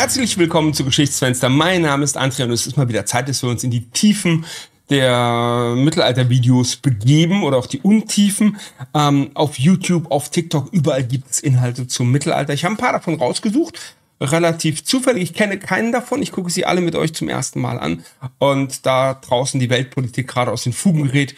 Herzlich willkommen zu Geschichtsfenster. Mein Name ist Andrea und es ist mal wieder Zeit, dass wir uns in die Tiefen der Mittelalter-Videos begeben oder auch die Untiefen. Ähm, auf YouTube, auf TikTok, überall gibt es Inhalte zum Mittelalter. Ich habe ein paar davon rausgesucht, relativ zufällig. Ich kenne keinen davon. Ich gucke sie alle mit euch zum ersten Mal an. Und da draußen die Weltpolitik gerade aus den Fugen gerät,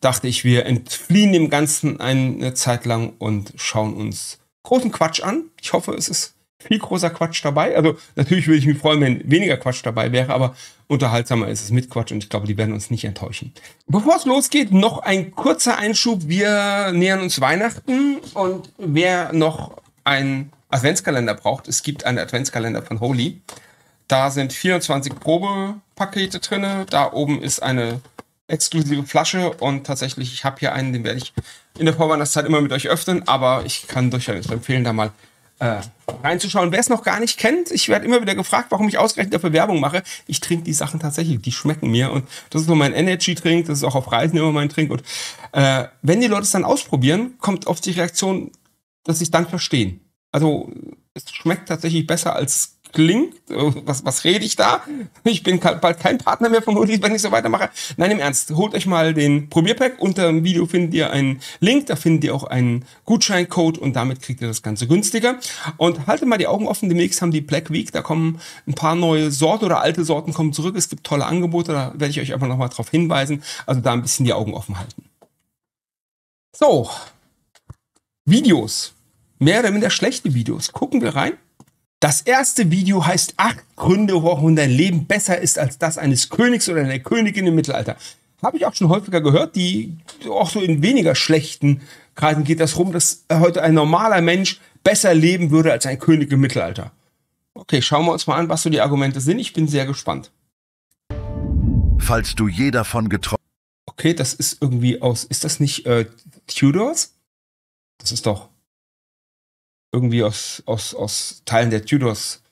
dachte ich, wir entfliehen dem Ganzen eine Zeit lang und schauen uns großen Quatsch an. Ich hoffe, es ist viel großer Quatsch dabei. Also natürlich würde ich mich freuen, wenn weniger Quatsch dabei wäre, aber unterhaltsamer ist es mit Quatsch und ich glaube, die werden uns nicht enttäuschen. Bevor es losgeht, noch ein kurzer Einschub. Wir nähern uns Weihnachten und wer noch einen Adventskalender braucht, es gibt einen Adventskalender von Holy. Da sind 24 Probepakete drin. Da oben ist eine exklusive Flasche und tatsächlich, ich habe hier einen, den werde ich in der Vorweihnachtszeit immer mit euch öffnen, aber ich kann durchaus empfehlen, da mal äh, reinzuschauen. Wer es noch gar nicht kennt, ich werde immer wieder gefragt, warum ich ausgerechnet dafür Werbung mache. Ich trinke die Sachen tatsächlich, die schmecken mir und das ist so mein Energy-Trink, das ist auch auf Reisen immer mein Trink und äh, wenn die Leute es dann ausprobieren, kommt oft die Reaktion, dass sie es dann verstehen. Also es schmeckt tatsächlich besser als klingt. Was, was rede ich da? Ich bin bald kein Partner mehr von Hoodies, wenn ich so weitermache. Nein, im Ernst. Holt euch mal den Probierpack. Unter dem Video findet ihr einen Link. Da findet ihr auch einen Gutscheincode und damit kriegt ihr das Ganze günstiger. Und haltet mal die Augen offen. Demnächst haben die Black Week. Da kommen ein paar neue Sorten oder alte Sorten kommen zurück. Es gibt tolle Angebote. Da werde ich euch aber nochmal drauf hinweisen. Also da ein bisschen die Augen offen halten. So. Videos. Mehr oder minder schlechte Videos. Gucken wir rein. Das erste Video heißt acht Gründe, warum dein Leben besser ist als das eines Königs oder einer Königin im Mittelalter. Habe ich auch schon häufiger gehört, die auch so in weniger schlechten Kreisen geht das rum, dass heute ein normaler Mensch besser leben würde als ein König im Mittelalter. Okay, schauen wir uns mal an, was so die Argumente sind. Ich bin sehr gespannt. Falls du je davon getroffen. Okay, das ist irgendwie aus. Ist das nicht äh, Tudors? Das ist doch irgendwie aus, aus, aus Teilen der Tudors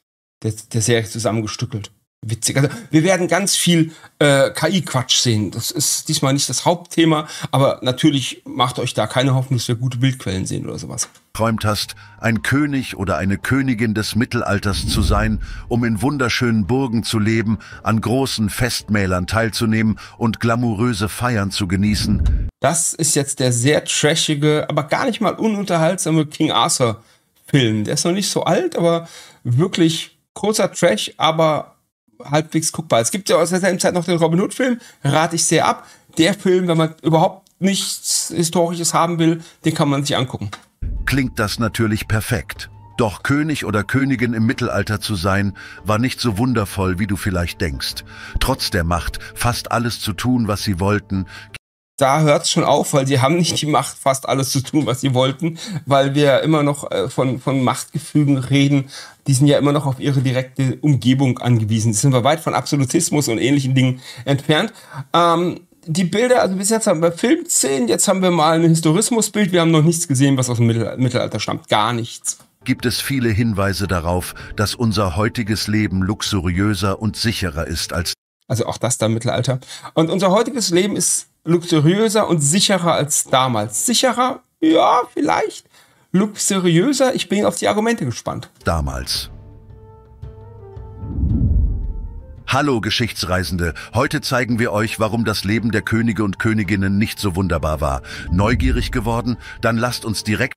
der, der Serie zusammengestückelt. Witzig. Also wir werden ganz viel äh, KI-Quatsch sehen. Das ist diesmal nicht das Hauptthema, aber natürlich macht euch da keine Hoffnung, dass wir gute Bildquellen sehen oder sowas. Träumt hast, ein König oder eine Königin des Mittelalters zu sein, um in wunderschönen Burgen zu leben, an großen Festmählern teilzunehmen und glamouröse Feiern zu genießen. Das ist jetzt der sehr trashige, aber gar nicht mal ununterhaltsame King Arthur Film. Der ist noch nicht so alt, aber wirklich großer Trash, aber halbwegs guckbar. Es gibt ja aus derselben Zeit noch den Robin Hood Film, rate ich sehr ab. Der Film, wenn man überhaupt nichts Historisches haben will, den kann man sich angucken. Klingt das natürlich perfekt. Doch König oder Königin im Mittelalter zu sein, war nicht so wundervoll, wie du vielleicht denkst. Trotz der Macht, fast alles zu tun, was sie wollten, da hört es schon auf, weil sie haben nicht die Macht, fast alles zu tun, was sie wollten, weil wir immer noch äh, von, von Machtgefügen reden. Die sind ja immer noch auf ihre direkte Umgebung angewiesen. Das sind wir weit von Absolutismus und ähnlichen Dingen entfernt. Ähm, die Bilder, also bis jetzt haben wir Filmszenen, jetzt haben wir mal ein Historismusbild. Wir haben noch nichts gesehen, was aus dem Mittelalter stammt. Gar nichts gibt es viele Hinweise darauf, dass unser heutiges Leben luxuriöser und sicherer ist als also auch das da im Mittelalter. Und unser heutiges Leben ist luxuriöser und sicherer als damals. Sicherer? Ja, vielleicht. Luxuriöser? Ich bin auf die Argumente gespannt. Damals. Hallo Geschichtsreisende, heute zeigen wir euch, warum das Leben der Könige und Königinnen nicht so wunderbar war. Neugierig geworden? Dann lasst uns direkt...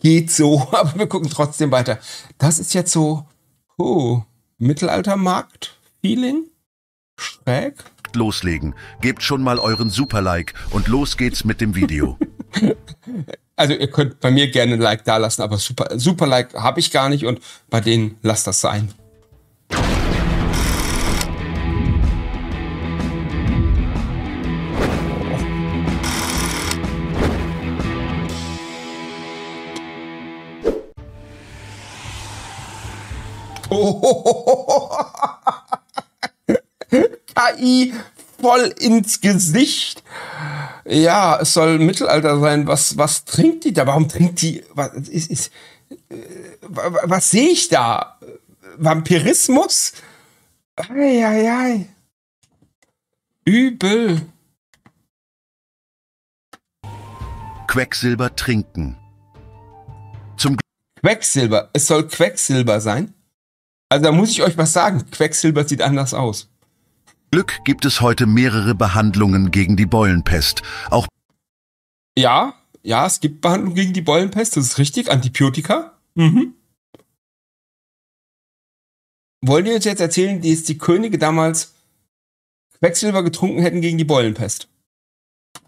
Geht so, aber wir gucken trotzdem weiter. Das ist jetzt so, oh, Mittelaltermarkt-Feeling? Schräg? Loslegen. Gebt schon mal euren Super-Like und los geht's mit dem Video. Also ihr könnt bei mir gerne ein Like da lassen, aber Super, Super Like habe ich gar nicht und bei denen lasst das sein. Oh. KI voll ins Gesicht. Ja, es soll Mittelalter sein. Was, was trinkt die da? Warum trinkt die? Was, ist, ist, äh, was sehe ich da? Vampirismus? Eieiei. Übel. Quecksilber trinken. Zum Quecksilber. Es soll Quecksilber sein? Also da muss ich euch was sagen. Quecksilber sieht anders aus. Glück gibt es heute mehrere Behandlungen gegen die Beulenpest. Auch ja, ja, es gibt Behandlungen gegen die Beulenpest, das ist richtig. Antibiotika. Mhm. Wollen die uns jetzt erzählen, dass die Könige damals Quecksilber getrunken hätten gegen die Beulenpest?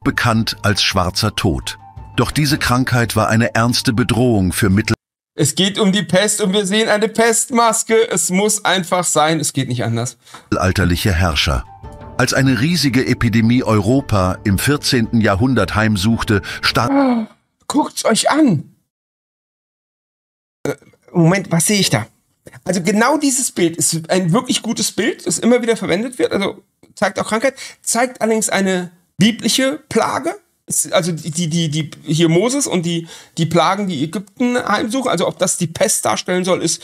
Bekannt als schwarzer Tod. Doch diese Krankheit war eine ernste Bedrohung für Mittel. Es geht um die Pest und wir sehen eine Pestmaske. Es muss einfach sein, es geht nicht anders. Alterliche Herrscher. Als eine riesige Epidemie Europa im 14. Jahrhundert heimsuchte, stand. Oh, guckt's euch an! Äh, Moment, was sehe ich da? Also genau dieses Bild ist ein wirklich gutes Bild, das immer wieder verwendet wird. Also zeigt auch Krankheit, zeigt allerdings eine biblische Plage. Also die, die, die, hier Moses und die, die Plagen, die Ägypten heimsuchen. Also ob das die Pest darstellen soll, ist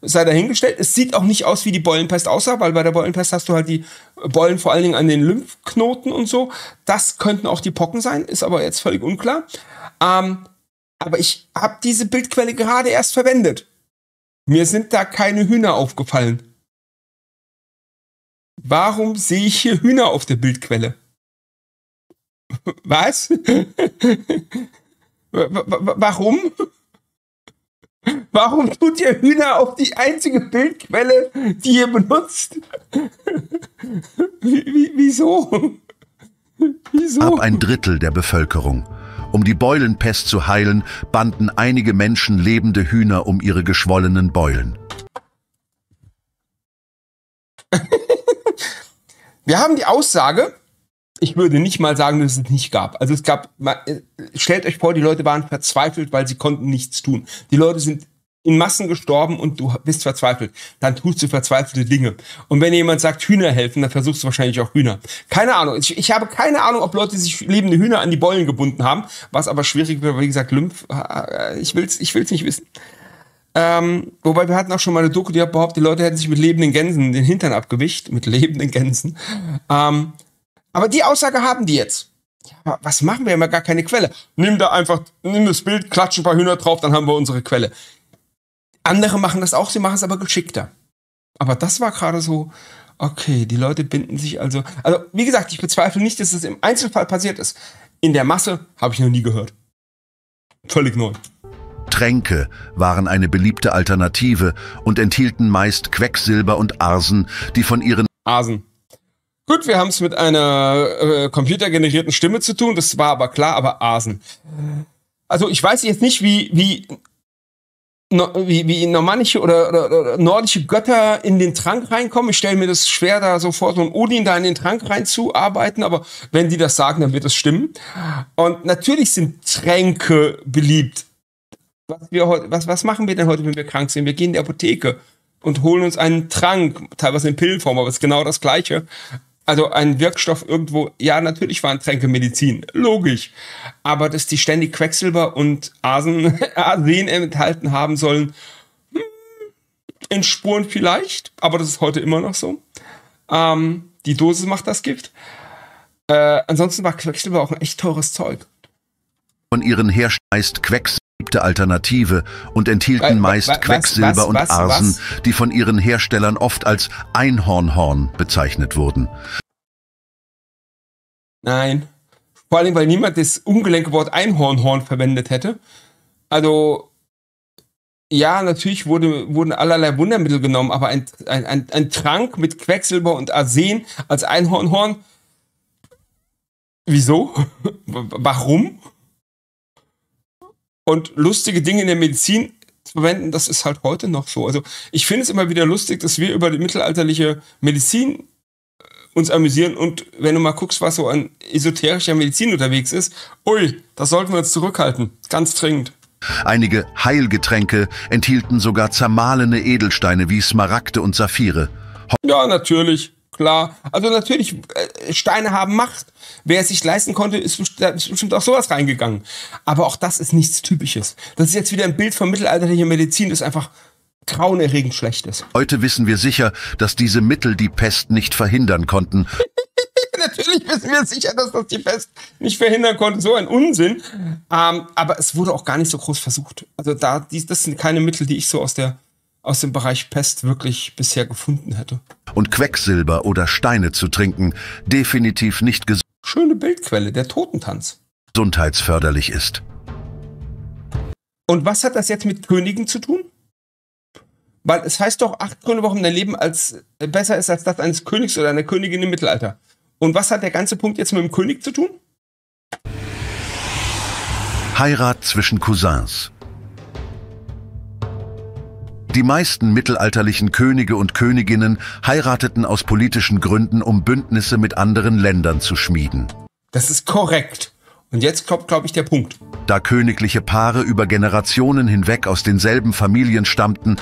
sei dahingestellt. Es sieht auch nicht aus, wie die Beulenpest aussah, weil bei der Beulenpest hast du halt die Beulen vor allen Dingen an den Lymphknoten und so. Das könnten auch die Pocken sein, ist aber jetzt völlig unklar. Ähm, aber ich habe diese Bildquelle gerade erst verwendet. Mir sind da keine Hühner aufgefallen. Warum sehe ich hier Hühner auf der Bildquelle? Was? Warum? Warum tut ihr Hühner auf die einzige Bildquelle, die ihr benutzt? wieso? Wieso? Ab ein Drittel der Bevölkerung. Um die Beulenpest zu heilen, banden einige Menschen lebende Hühner um ihre geschwollenen Beulen. Wir haben die Aussage, ich würde nicht mal sagen, dass es nicht gab. Also es gab, stellt euch vor, die Leute waren verzweifelt, weil sie konnten nichts tun. Die Leute sind in Massen gestorben und du bist verzweifelt. Dann tust du verzweifelte Dinge. Und wenn jemand sagt, Hühner helfen, dann versuchst du wahrscheinlich auch Hühner. Keine Ahnung. Ich, ich habe keine Ahnung, ob Leute sich lebende Hühner an die Beulen gebunden haben, was aber schwierig wird, wie gesagt, Lymph, äh, ich will's, ich will's nicht wissen. Ähm, wobei wir hatten auch schon mal eine Doku, die hat behauptet, die Leute hätten sich mit lebenden Gänsen den Hintern abgewischt. Mit lebenden Gänsen. Ähm, aber die Aussage haben die jetzt. Ja, aber was machen wir? Wir haben ja gar keine Quelle. Nimm da einfach, nimm das Bild, klatsch ein paar Hühner drauf, dann haben wir unsere Quelle. Andere machen das auch, sie machen es aber geschickter. Aber das war gerade so, okay, die Leute binden sich also. Also, wie gesagt, ich bezweifle nicht, dass es im Einzelfall passiert ist. In der Masse habe ich noch nie gehört. Völlig neu. Tränke waren eine beliebte Alternative und enthielten meist Quecksilber und Arsen, die von ihren Arsen. Gut, wir haben es mit einer äh, computergenerierten Stimme zu tun, das war aber klar, aber Asen. Also ich weiß jetzt nicht, wie, wie, no, wie, wie normannische oder, oder, oder, nordische Götter in den Trank reinkommen. Ich stelle mir das schwer, da sofort so ein Odin da in den Trank reinzuarbeiten, aber wenn die das sagen, dann wird es stimmen. Und natürlich sind Tränke beliebt. Was, wir heute, was, was machen wir denn heute, wenn wir krank sind? Wir gehen in die Apotheke und holen uns einen Trank, teilweise in Pillenform, aber es ist genau das Gleiche also ein Wirkstoff irgendwo, ja, natürlich waren Tränke Medizin, logisch. Aber dass die ständig Quecksilber und Arsen, Arsen enthalten haben sollen, hm, in Spuren vielleicht, aber das ist heute immer noch so. Ähm, die Dosis macht das Gift. Äh, ansonsten war Quecksilber auch ein echt teures Zeug. Von ihren Herstellern Quecksilber Alternative und enthielten meist was, Quecksilber was, was, und Arsen, die von ihren Herstellern oft als Einhornhorn bezeichnet wurden. Nein. Vor allem, weil niemand das ungelenke Wort Einhornhorn verwendet hätte. Also, ja, natürlich wurde, wurden allerlei Wundermittel genommen, aber ein, ein, ein, ein Trank mit Quecksilber und Arsen als Einhornhorn. Wieso? Warum? Und lustige Dinge in der Medizin zu verwenden, das ist halt heute noch so. Also ich finde es immer wieder lustig, dass wir über die mittelalterliche Medizin äh, uns amüsieren und wenn du mal guckst, was so an esoterischer Medizin unterwegs ist, ui, das sollten wir uns zurückhalten. Ganz dringend. Einige Heilgetränke enthielten sogar zermahlene Edelsteine wie Smaragde und Saphire. Ja, natürlich klar. Also natürlich, äh, Steine haben Macht. Wer es sich leisten konnte, ist bestimmt auch sowas reingegangen. Aber auch das ist nichts Typisches. Das ist jetzt wieder ein Bild von mittelalterlicher Medizin, das einfach grauenerregend schlecht ist. Heute wissen wir sicher, dass diese Mittel die Pest nicht verhindern konnten. Natürlich wissen wir sicher, dass das die Pest nicht verhindern konnte. So ein Unsinn. Ähm, aber es wurde auch gar nicht so groß versucht. Also da, das sind keine Mittel, die ich so aus der aus dem Bereich Pest wirklich bisher gefunden hätte. Und Quecksilber oder Steine zu trinken definitiv nicht Schöne Bildquelle, der Totentanz. gesundheitsförderlich ist. Und was hat das jetzt mit Königen zu tun? Weil es heißt doch, acht Gründe, warum dein Leben als besser ist als das eines Königs oder einer Königin im Mittelalter. Und was hat der ganze Punkt jetzt mit dem König zu tun? Heirat zwischen Cousins. Die meisten mittelalterlichen Könige und Königinnen heirateten aus politischen Gründen, um Bündnisse mit anderen Ländern zu schmieden. Das ist korrekt. Und jetzt kommt, glaube ich, der Punkt. Da königliche Paare über Generationen hinweg aus denselben Familien stammten,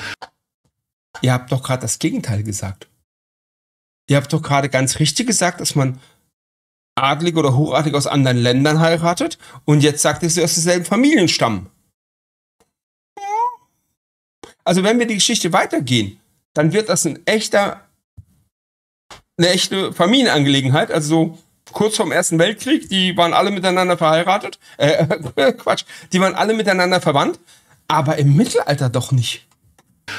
Ihr habt doch gerade das Gegenteil gesagt. Ihr habt doch gerade ganz richtig gesagt, dass man Adlige oder Hochadlige aus anderen Ländern heiratet und jetzt sagt ihr, sie aus derselben Familien stammen. Also wenn wir die Geschichte weitergehen, dann wird das ein echter, eine echte Familienangelegenheit. Also so kurz vorm Ersten Weltkrieg, die waren alle miteinander verheiratet. Äh, Quatsch, die waren alle miteinander verwandt, aber im Mittelalter doch nicht.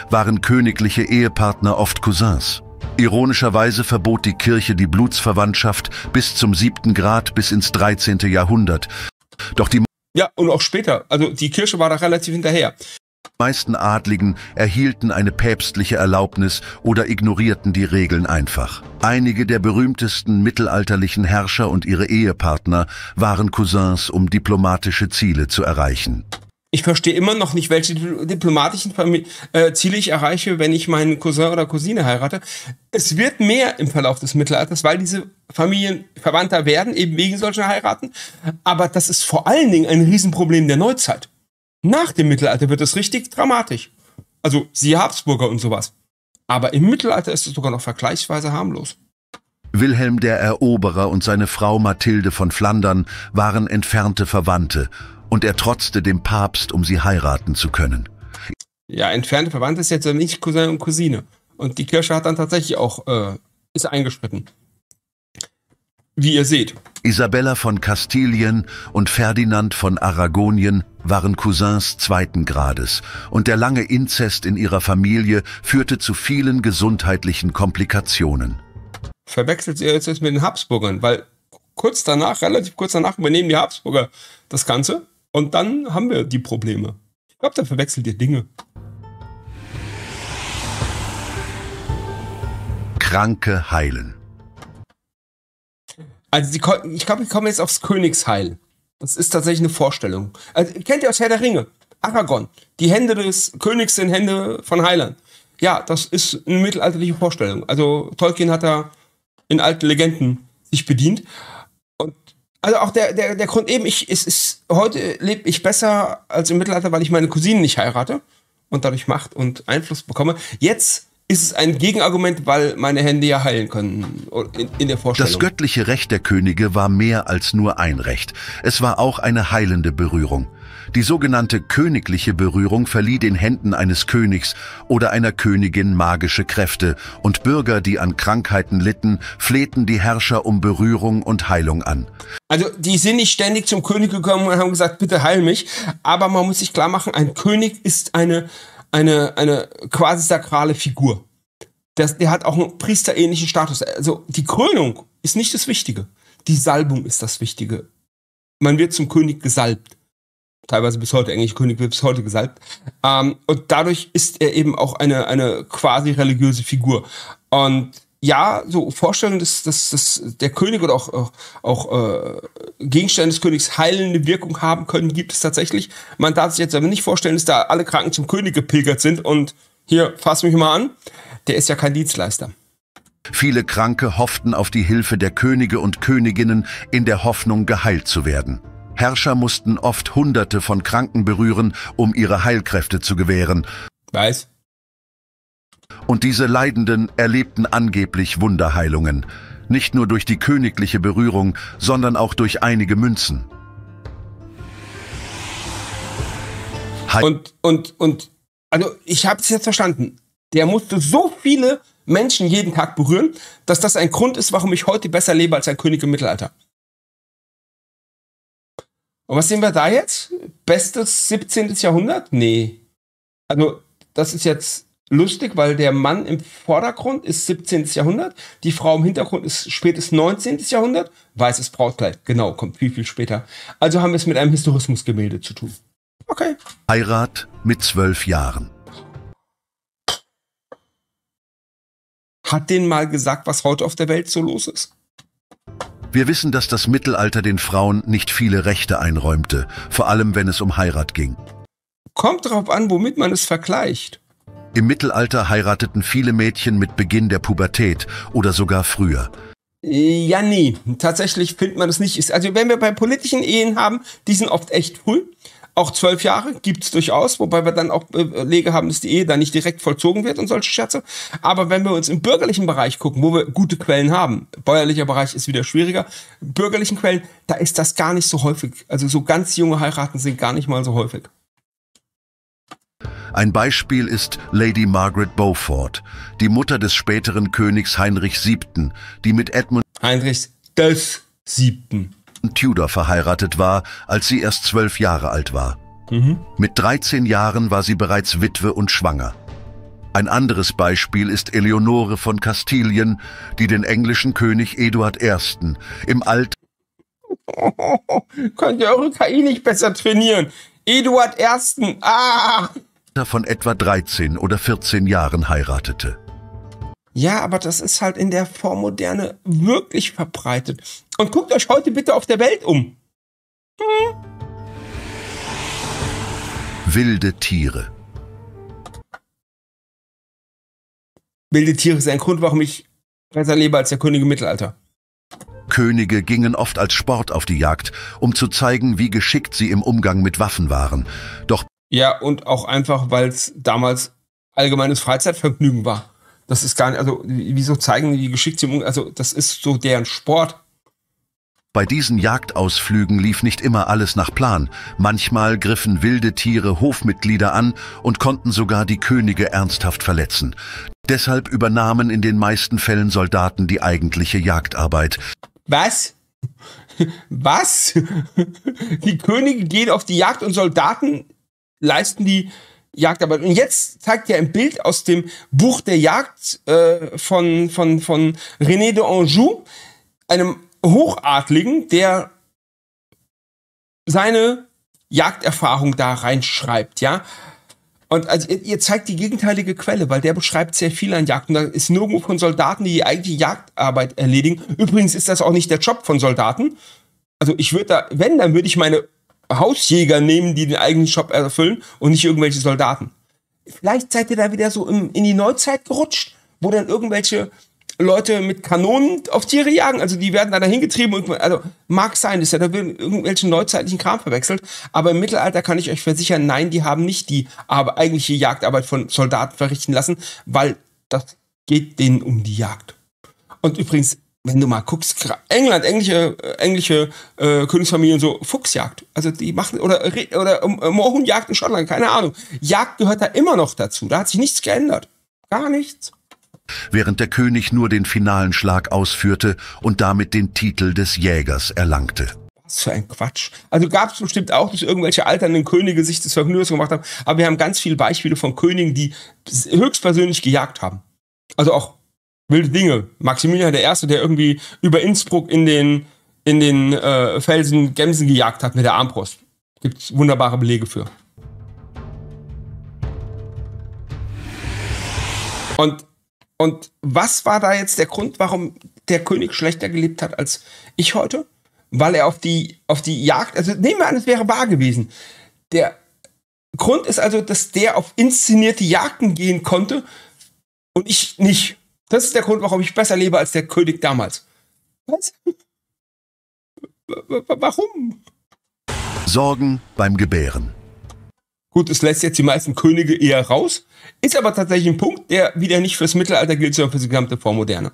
waren königliche Ehepartner oft Cousins. Ironischerweise verbot die Kirche die Blutsverwandtschaft bis zum siebten Grad bis ins 13. Jahrhundert. Doch die Ja, und auch später. Also die Kirche war da relativ hinterher. Meisten Adligen erhielten eine päpstliche Erlaubnis oder ignorierten die Regeln einfach. Einige der berühmtesten mittelalterlichen Herrscher und ihre Ehepartner waren Cousins, um diplomatische Ziele zu erreichen. Ich verstehe immer noch nicht, welche dipl- diplomatischen äh, Ziele ich erreiche, wenn ich meinen Cousin oder Cousine heirate. Es wird mehr im Verlauf des Mittelalters, weil diese Familien verwandter werden, eben wegen solcher Heiraten. Aber das ist vor allen Dingen ein Riesenproblem der Neuzeit. Nach dem Mittelalter wird es richtig dramatisch. Also siehe Habsburger und sowas. Aber im Mittelalter ist es sogar noch vergleichsweise harmlos. Wilhelm der Eroberer und seine Frau Mathilde von Flandern waren entfernte Verwandte, und er trotzte dem Papst, um sie heiraten zu können. Ja, entfernte Verwandte ist jetzt nicht Cousin und Cousine. Und die Kirche hat dann tatsächlich auch, äh, ist eingeschritten. Wie ihr seht. Isabella von Kastilien und Ferdinand von Aragonien waren Cousins zweiten Grades, und der lange Inzest in ihrer Familie führte zu vielen gesundheitlichen Komplikationen. verwechselt ihr jetzt mit den Habsburgern, weil kurz danach, relativ kurz danach übernehmen die Habsburger das Ganze und dann haben wir die Probleme. Ich glaube, da verwechselt ihr Dinge. Kranke heilen. Also die, ich glaube, ich komme jetzt aufs Königsheil. Das ist tatsächlich eine Vorstellung. Also, kennt ihr aus Herr der Ringe? Aragon. Die Hände des Königs sind Hände von Heilern. Ja, das ist eine mittelalterliche Vorstellung. Also Tolkien hat da in alten Legenden sich bedient. Und also auch der, der, der Grund eben, ich, es ist, heute lebe ich besser als im Mittelalter, weil ich meine Cousinen nicht heirate und dadurch Macht und Einfluss bekomme. Jetzt ist es ein Gegenargument, weil meine Hände ja heilen können in, in der Vorstellung. Das göttliche Recht der Könige war mehr als nur ein Recht. Es war auch eine heilende Berührung. Die sogenannte königliche Berührung verlieh den Händen eines Königs oder einer Königin magische Kräfte und Bürger, die an Krankheiten litten, flehten die Herrscher um Berührung und Heilung an. Also die sind nicht ständig zum König gekommen und haben gesagt, bitte heil mich. Aber man muss sich klar machen, ein König ist eine, eine, eine quasi sakrale Figur. Das, der hat auch einen priesterähnlichen Status. Also die Krönung ist nicht das Wichtige. Die Salbung ist das Wichtige. Man wird zum König gesalbt. Teilweise bis heute, englische König wird bis heute gesalbt. Ähm, und dadurch ist er eben auch eine, eine quasi religiöse Figur. Und ja, so Vorstellungen, dass, dass, dass der König oder auch, auch, auch äh, Gegenstände des Königs heilende Wirkung haben können, gibt es tatsächlich. Man darf sich jetzt aber nicht vorstellen, dass da alle Kranken zum König gepilgert sind und hier, fass mich mal an, der ist ja kein Dienstleister. Viele Kranke hofften auf die Hilfe der Könige und Königinnen in der Hoffnung, geheilt zu werden. Herrscher mussten oft Hunderte von Kranken berühren, um ihre Heilkräfte zu gewähren. Weiß? Und diese Leidenden erlebten angeblich Wunderheilungen. Nicht nur durch die königliche Berührung, sondern auch durch einige Münzen. Heil Und, und, und, also ich habe es jetzt verstanden. Der musste so viele Menschen jeden Tag berühren, dass das ein Grund ist, warum ich heute besser lebe als ein König im Mittelalter. Und was sehen wir da jetzt? Bestes 17. Jahrhundert? Nee. Also, das ist jetzt lustig, weil der Mann im Vordergrund ist 17. Jahrhundert, die Frau im Hintergrund ist spätes 19. Jahrhundert, weißes Brautkleid, genau, kommt viel, viel später. Also haben wir es mit einem Historismusgemälde zu tun. Okay. Heirat mit zwölf Jahren. Hat denen mal gesagt, was heute auf der Welt so los ist? Wir wissen, dass das Mittelalter den Frauen nicht viele Rechte einräumte, vor allem wenn es um Heirat ging. Kommt darauf an, womit man es vergleicht. Im Mittelalter heirateten viele Mädchen mit Beginn der Pubertät oder sogar früher. Ja, nee, tatsächlich findet man das nicht. Also wenn wir bei politischen Ehen haben, die sind oft echt früh. Auch zwölf Jahre gibt es durchaus, wobei wir dann auch Belege haben, dass die Ehe dann nicht direkt vollzogen wird und solche Scherze. Aber wenn wir uns im bürgerlichen Bereich gucken, wo wir gute Quellen haben, bäuerlicher Bereich ist wieder schwieriger, bürgerlichen Quellen, da ist das gar nicht so häufig. Also so ganz junge Heiraten sind gar nicht mal so häufig. Ein Beispiel ist Lady Margaret Beaufort, die Mutter des späteren Königs Heinrich VII., die mit Edmund Heinrich des Siebten Tudor verheiratet war, als sie erst zwölf Jahre alt war. Mhm. Mit 13 Jahren war sie bereits Witwe und schwanger. Ein anderes Beispiel ist Eleonore von Kastilien, die den englischen König Eduard I. im Alter oh, Könnt ihr eure KI nicht besser trainieren? Eduard I. Ah! Von etwa 13 oder 14 Jahren heiratete. Ja, aber das ist halt in der Vormoderne wirklich verbreitet. Und guckt euch heute bitte auf der Welt um. Hm. Wilde Tiere. Wilde Tiere ist ein Grund, warum ich besser lebe als der König im Mittelalter. Könige gingen oft als Sport auf die Jagd, um zu zeigen, wie geschickt sie im Umgang mit Waffen waren. Doch ja, und auch einfach, weil es damals allgemeines Freizeitvergnügen war. Das ist gar nicht, also wieso zeigen die geschickt sind, also das ist so deren Sport. Bei diesen Jagdausflügen lief nicht immer alles nach Plan. Manchmal griffen wilde Tiere Hofmitglieder an und konnten sogar die Könige ernsthaft verletzen. Deshalb übernahmen in den meisten Fällen Soldaten die eigentliche Jagdarbeit. Was? Was? Die Könige gehen auf die Jagd und Soldaten leisten die Jagdarbeit. Und jetzt zeigt er ein Bild aus dem Buch der Jagd äh, von, von, von René de Anjou, einem Hochadligen, der seine Jagderfahrung da reinschreibt, ja. Und also ihr, zeigt die gegenteilige Quelle, weil der beschreibt sehr viel an Jagd. Und da ist nirgendwo von Soldaten, die die eigentliche Jagdarbeit erledigen. Übrigens ist das auch nicht der Job von Soldaten. Also ich würde da, wenn, dann würde ich meine Hausjäger nehmen, die den eigenen Job erfüllen und nicht irgendwelche Soldaten. Vielleicht seid ihr da wieder so im, in die Neuzeit gerutscht, wo dann irgendwelche Leute mit Kanonen auf Tiere jagen, also die werden da dahin getrieben und also mag sein, dass ja da irgendwelchen neuzeitlichen Kram verwechselt, aber im Mittelalter kann ich euch versichern, nein, die haben nicht die aber eigentliche Jagdarbeit von Soldaten verrichten lassen, weil das geht denen um die Jagd. Und übrigens wenn du mal guckst, England, englische, äh, englische äh, Königsfamilien, so Fuchsjagd. Also die machen, oder, oder äh, Mohunjagd in Schottland, keine Ahnung. Jagd gehört da immer noch dazu. Da hat sich nichts geändert. Gar nichts. Während der König nur den finalen Schlag ausführte und damit den Titel des Jägers erlangte. Was für ein Quatsch. Also gab es bestimmt auch, dass irgendwelche alternden Könige sich des Vergnügens gemacht haben. Aber wir haben ganz viele Beispiele von Königen, die höchstpersönlich gejagt haben. Also auch wilde Dinge. Maximilian der Erste, der irgendwie über Innsbruck in den, in den äh, Felsen Gemsen gejagt hat mit der Armbrust. Gibt wunderbare Belege für. Und, und was war da jetzt der Grund, warum der König schlechter gelebt hat als ich heute? Weil er auf die, auf die Jagd, also nehmen wir an, es wäre wahr gewesen. Der Grund ist also, dass der auf inszenierte Jagden gehen konnte und ich nicht. Das ist der Grund, warum ich besser lebe als der König damals. Was? Warum? Sorgen beim Gebären. Gut, es lässt jetzt die meisten Könige eher raus, ist aber tatsächlich ein Punkt, der wieder nicht fürs Mittelalter gilt, sondern für die gesamte Vormoderne.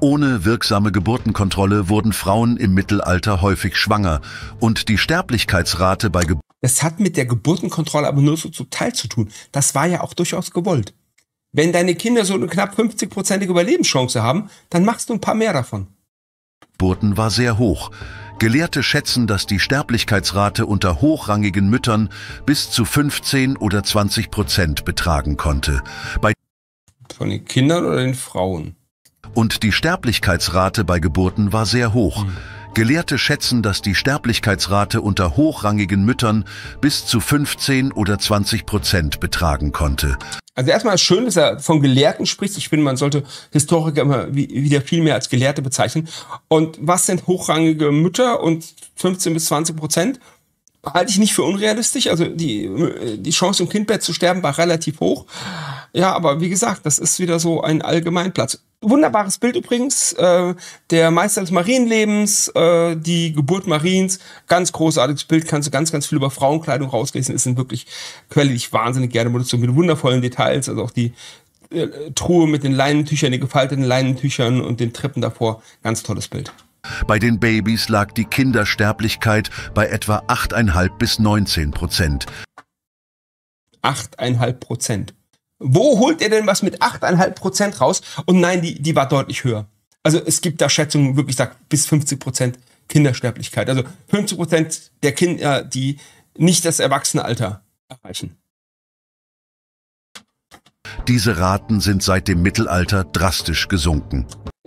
Ohne wirksame Geburtenkontrolle wurden Frauen im Mittelalter häufig schwanger und die Sterblichkeitsrate bei Geburten. Das hat mit der Geburtenkontrolle aber nur so zu Teil zu tun. Das war ja auch durchaus gewollt. Wenn deine Kinder so eine knapp 50-prozentige Überlebenschance haben, dann machst du ein paar mehr davon. Geburten war sehr hoch. Gelehrte schätzen, dass die Sterblichkeitsrate unter hochrangigen Müttern bis zu 15 oder 20 Prozent betragen konnte. Bei Von den Kindern oder den Frauen? und die Sterblichkeitsrate bei Geburten war sehr hoch. Gelehrte schätzen, dass die Sterblichkeitsrate unter hochrangigen Müttern bis zu 15 oder 20 Prozent betragen konnte. Also erstmal schön, dass er von Gelehrten spricht. Ich finde, man sollte Historiker immer wie- wieder viel mehr als Gelehrte bezeichnen. Und was sind hochrangige Mütter und 15 bis 20 Prozent? Halte ich nicht für unrealistisch. Also die, die Chance, im Kindbett zu sterben, war relativ hoch. Ja, aber wie gesagt, das ist wieder so ein Allgemeinplatz. Wunderbares Bild übrigens. Äh, der Meister des Marienlebens, äh, die Geburt Mariens. Ganz großartiges Bild. Kannst du ganz, ganz viel über Frauenkleidung rauslesen. Ist eine wirklich Quelle, die ich wahnsinnig gerne benutze. Mit wundervollen Details. Also auch die äh, Truhe mit den Leinentüchern, die gefalteten Leinentüchern und den Treppen davor. Ganz tolles Bild. Bei den Babys lag die Kindersterblichkeit bei etwa 8,5 bis 19 Prozent. 8,5 Prozent. Wo holt er denn was mit 8,5 Prozent raus? Und nein, die, die war deutlich höher. Also es gibt da Schätzungen, wirklich sagt, bis 50 Prozent Kindersterblichkeit. Also 50 Prozent der Kinder, die nicht das Erwachsenealter erreichen. Diese Raten sind seit dem Mittelalter drastisch gesunken.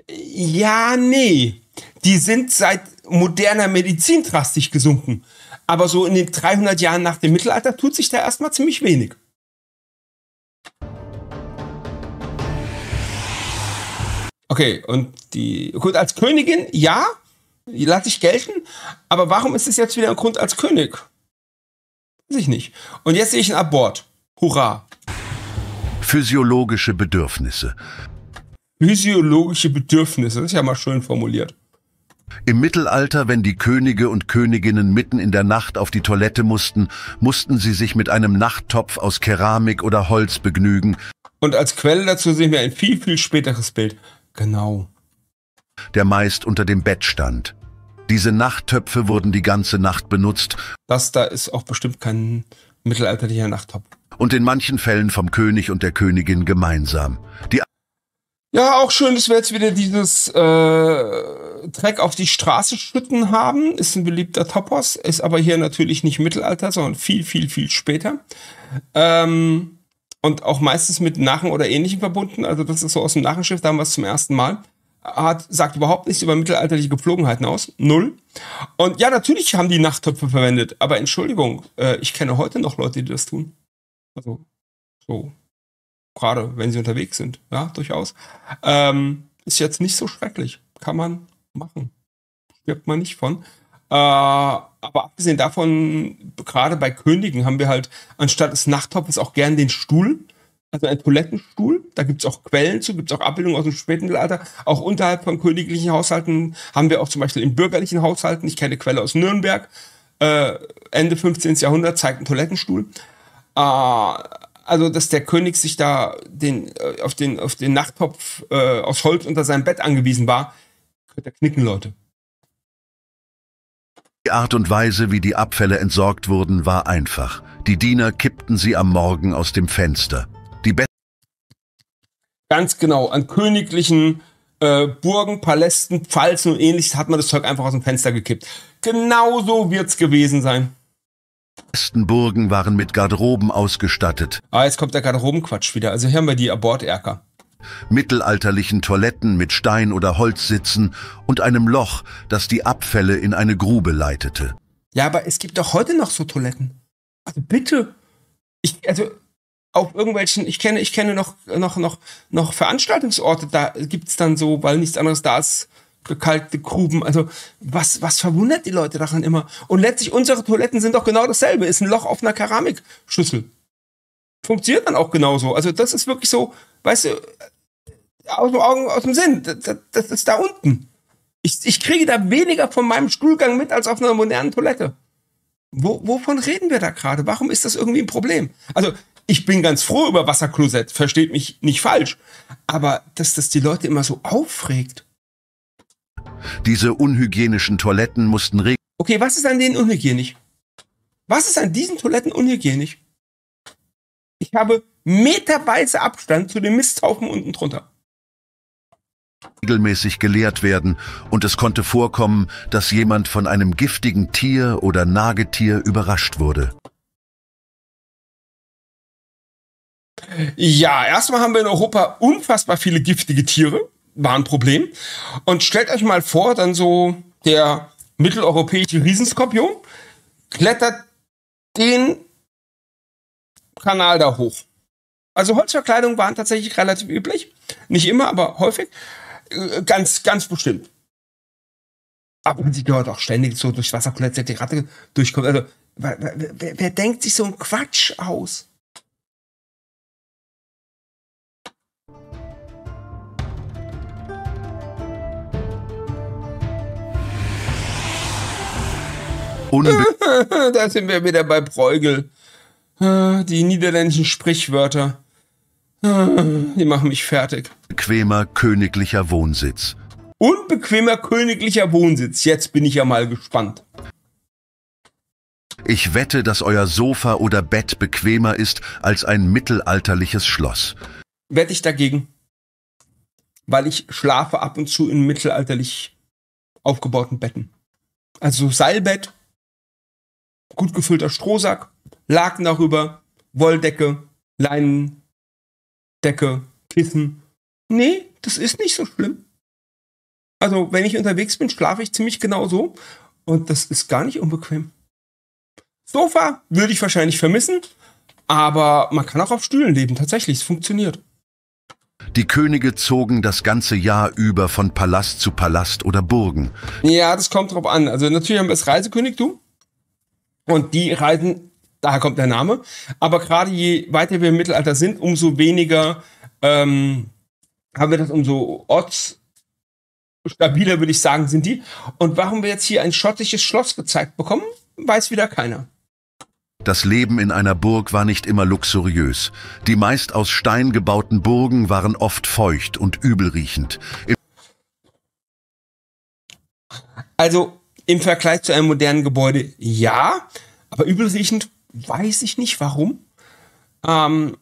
Ja, nee. Die sind seit moderner Medizin drastisch gesunken. Aber so in den 300 Jahren nach dem Mittelalter tut sich da erstmal ziemlich wenig. Okay, und die, gut, als Königin, ja, lasse ich gelten, aber warum ist es jetzt wieder ein Grund als König? Weiß ich nicht. Und jetzt sehe ich einen Abort. Hurra. Physiologische Bedürfnisse. Physiologische Bedürfnisse, das ist ja mal schön formuliert. Im Mittelalter, wenn die Könige und Königinnen mitten in der Nacht auf die Toilette mussten, mussten sie sich mit einem Nachttopf aus Keramik oder Holz begnügen, Und als Quelle dazu sehen wir ein viel, viel späteres Bild. Genau. der meist unter dem Bett stand. Diese Nachttöpfe wurden die ganze Nacht benutzt Das da ist auch bestimmt kein mittelalterlicher Nachttopf. und in manchen Fällen vom König und der Königin gemeinsam. Die Ja, auch schön, dass wir jetzt wieder dieses äh, Dreck auf die Straße schütten haben. Ist ein beliebter Topos, ist aber hier natürlich nicht Mittelalter, sondern viel, viel, viel später. Ähm, und auch meistens mit Narren oder Ähnlichem verbunden. Also das ist so aus dem Narrenschiff, da haben wir es zum ersten Mal. Hat, sagt überhaupt nichts über mittelalterliche Gepflogenheiten aus. Null. Und ja, natürlich haben die Nachttöpfe verwendet. Aber Entschuldigung, äh, ich kenne heute noch Leute, die das tun. Also so gerade wenn sie unterwegs sind, ja, durchaus. Ähm, ist jetzt nicht so schrecklich. Kann man machen. Stirbt man nicht von. Äh, aber abgesehen davon, gerade bei Königen haben wir halt anstatt des Nachttopfes auch gern den Stuhl, also einen Toilettenstuhl. Da gibt's auch Quellen zu, gibt's auch Abbildungen aus dem späten Mittelalter. Auch unterhalb von königlichen Haushalten haben wir auch zum Beispiel in bürgerlichen Haushalten, ich kenne Quelle aus Nürnberg, äh, Ende 15. Jahrhundert zeigt einen Toilettenstuhl. Äh, also, dass der König sich da den, äh, auf, den, auf den Nachttopf äh, aus Holz unter seinem Bett angewiesen war, könnt ihr knicken, Leute. Art und Weise, wie die Abfälle entsorgt wurden, war einfach. Die Diener kippten sie am Morgen aus dem Fenster. Die Betten Ganz genau. An königlichen äh, Burgen, Palästen, Pfalzen und ähnliches hat man das Zeug einfach aus dem Fenster gekippt. Genauso wird's gewesen sein. Besten Burgen waren mit Garderoben ausgestattet, Ah, jetzt kommt der Garderobenquatsch wieder. Also hier haben wir die Aborterker. mittelalterlichen Toiletten mit Stein- oder Holzsitzen und einem Loch, das die Abfälle in eine Grube leitete. Ja, aber es gibt doch heute noch so Toiletten. Also bitte. Ich, also auf irgendwelchen, ich kenne, ich kenne noch, noch, noch, noch Veranstaltungsorte, da gibt's dann so, weil nichts anderes da ist, bekalkte Gruben. Also was, was verwundert die Leute daran immer? Und letztlich unsere Toiletten sind doch genau dasselbe. Ist ein Loch auf einer Keramikschüssel. Funktioniert dann auch genauso. Also das ist wirklich so, weißt du, aus dem Augen, aus dem Sinn. Das, das, das ist da unten. Ich, ich kriege da weniger von meinem Stuhlgang mit als auf einer modernen Toilette. Wo, wovon reden wir da gerade? Warum ist das irgendwie ein Problem? Also, ich bin ganz froh über Wasserklosett, versteht mich nicht falsch. Aber dass das die Leute immer so aufregt. Diese unhygienischen Toiletten mussten regelmäßig Okay, was ist an denen unhygienisch? Was ist an diesen Toiletten unhygienisch? Ich habe meterweise Abstand zu den Misthaufen unten drunter. regelmäßig gelehrt werden und es konnte vorkommen, dass jemand von einem giftigen Tier oder Nagetier überrascht wurde. Ja, erstmal haben wir in Europa unfassbar viele giftige Tiere, war ein Problem. Und stellt euch mal vor, dann so der mitteleuropäische Riesenskorpion klettert den Kanal da hoch. Also Holzverkleidungen waren tatsächlich relativ üblich. Nicht immer, aber häufig. Äh, ganz, ganz bestimmt. Aber sie dort auch ständig so durchs Wasser die Ratte durchkommt. Also, wer, wer, wer denkt sich so einen Quatsch aus? da sind wir wieder bei Bräugel. Ah, die niederländischen Sprichwörter. Ah, die machen mich fertig. Bequemer königlicher Wohnsitz. Unbequemer königlicher Wohnsitz. Jetzt bin ich ja mal gespannt. Ich wette, dass euer Sofa oder Bett bequemer ist als ein mittelalterliches Schloss. Wette ich dagegen. Weil ich schlafe ab und zu in mittelalterlich aufgebauten Betten. Also Seilbett, gut gefüllter Strohsack, Laken darüber, Wolldecke, Leinendecke, Kissen. Nee, das ist nicht so schlimm. Also, wenn ich unterwegs bin, schlafe ich ziemlich genau so. Und das ist gar nicht unbequem. Sofa würde ich wahrscheinlich vermissen, aber man kann auch auf Stühlen leben. Tatsächlich, es funktioniert. Die Könige zogen das ganze Jahr über von Palast zu Palast oder Burgen. Ja, das kommt drauf an. Also natürlich haben wir das Reisekönigtum. Und die reisen, daher kommt der Name. Aber gerade je weiter wir im Mittelalter sind, umso weniger ähm, haben wir das, umso ortsstabiler, würde ich sagen, sind die. Und warum wir jetzt hier ein schottisches Schloss gezeigt bekommen, weiß wieder keiner. Das Leben in einer Burg war nicht immer luxuriös. Die meist aus Stein gebauten Burgen waren oft feucht und übelriechend. Also im Vergleich zu einem modernen Gebäude ja, aber übelriechend weiß ich nicht warum. Ähm,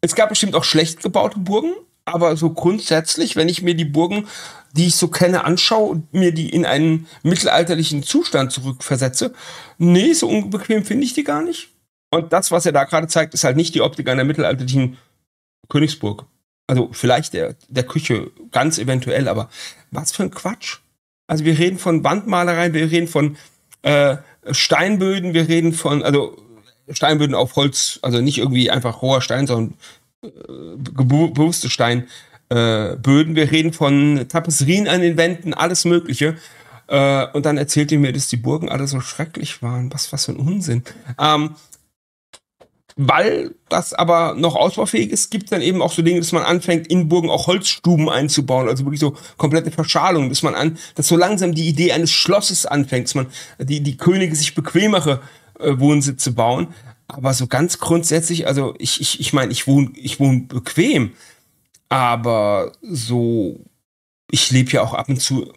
es gab bestimmt auch schlecht gebaute Burgen, aber so grundsätzlich, wenn ich mir die Burgen, die ich so kenne, anschaue und mir die in einen mittelalterlichen Zustand zurückversetze, nee, so unbequem finde ich die gar nicht. Und das, was er da gerade zeigt, ist halt nicht die Optik einer mittelalterlichen Königsburg. Also vielleicht der, der Küche, ganz eventuell, aber was für ein Quatsch. Also wir reden von Wandmalereien, wir reden von äh, Steinböden, wir reden von, also Steinböden auf Holz, also nicht irgendwie einfach roher Stein, sondern äh, bewusste Steinböden. Äh, wir reden von Tapisserien an den Wänden, alles Mögliche. Äh, und dann erzählt ihr mir, dass die Burgen alle so schrecklich waren. Was, was für ein Unsinn. Ähm, weil das aber noch ausbaufähig ist, gibt dann eben auch so Dinge, dass man anfängt, in Burgen auch Holzstuben einzubauen, also wirklich so komplette Verschalung, dass man an, dass so langsam die Idee eines Schlosses anfängt, dass man die, die Könige sich bequemere äh, Wohnsitze bauen. Aber so ganz grundsätzlich, also ich, ich, ich meine, ich wohne, ich wohne bequem, aber so, ich lebe ja auch ab und zu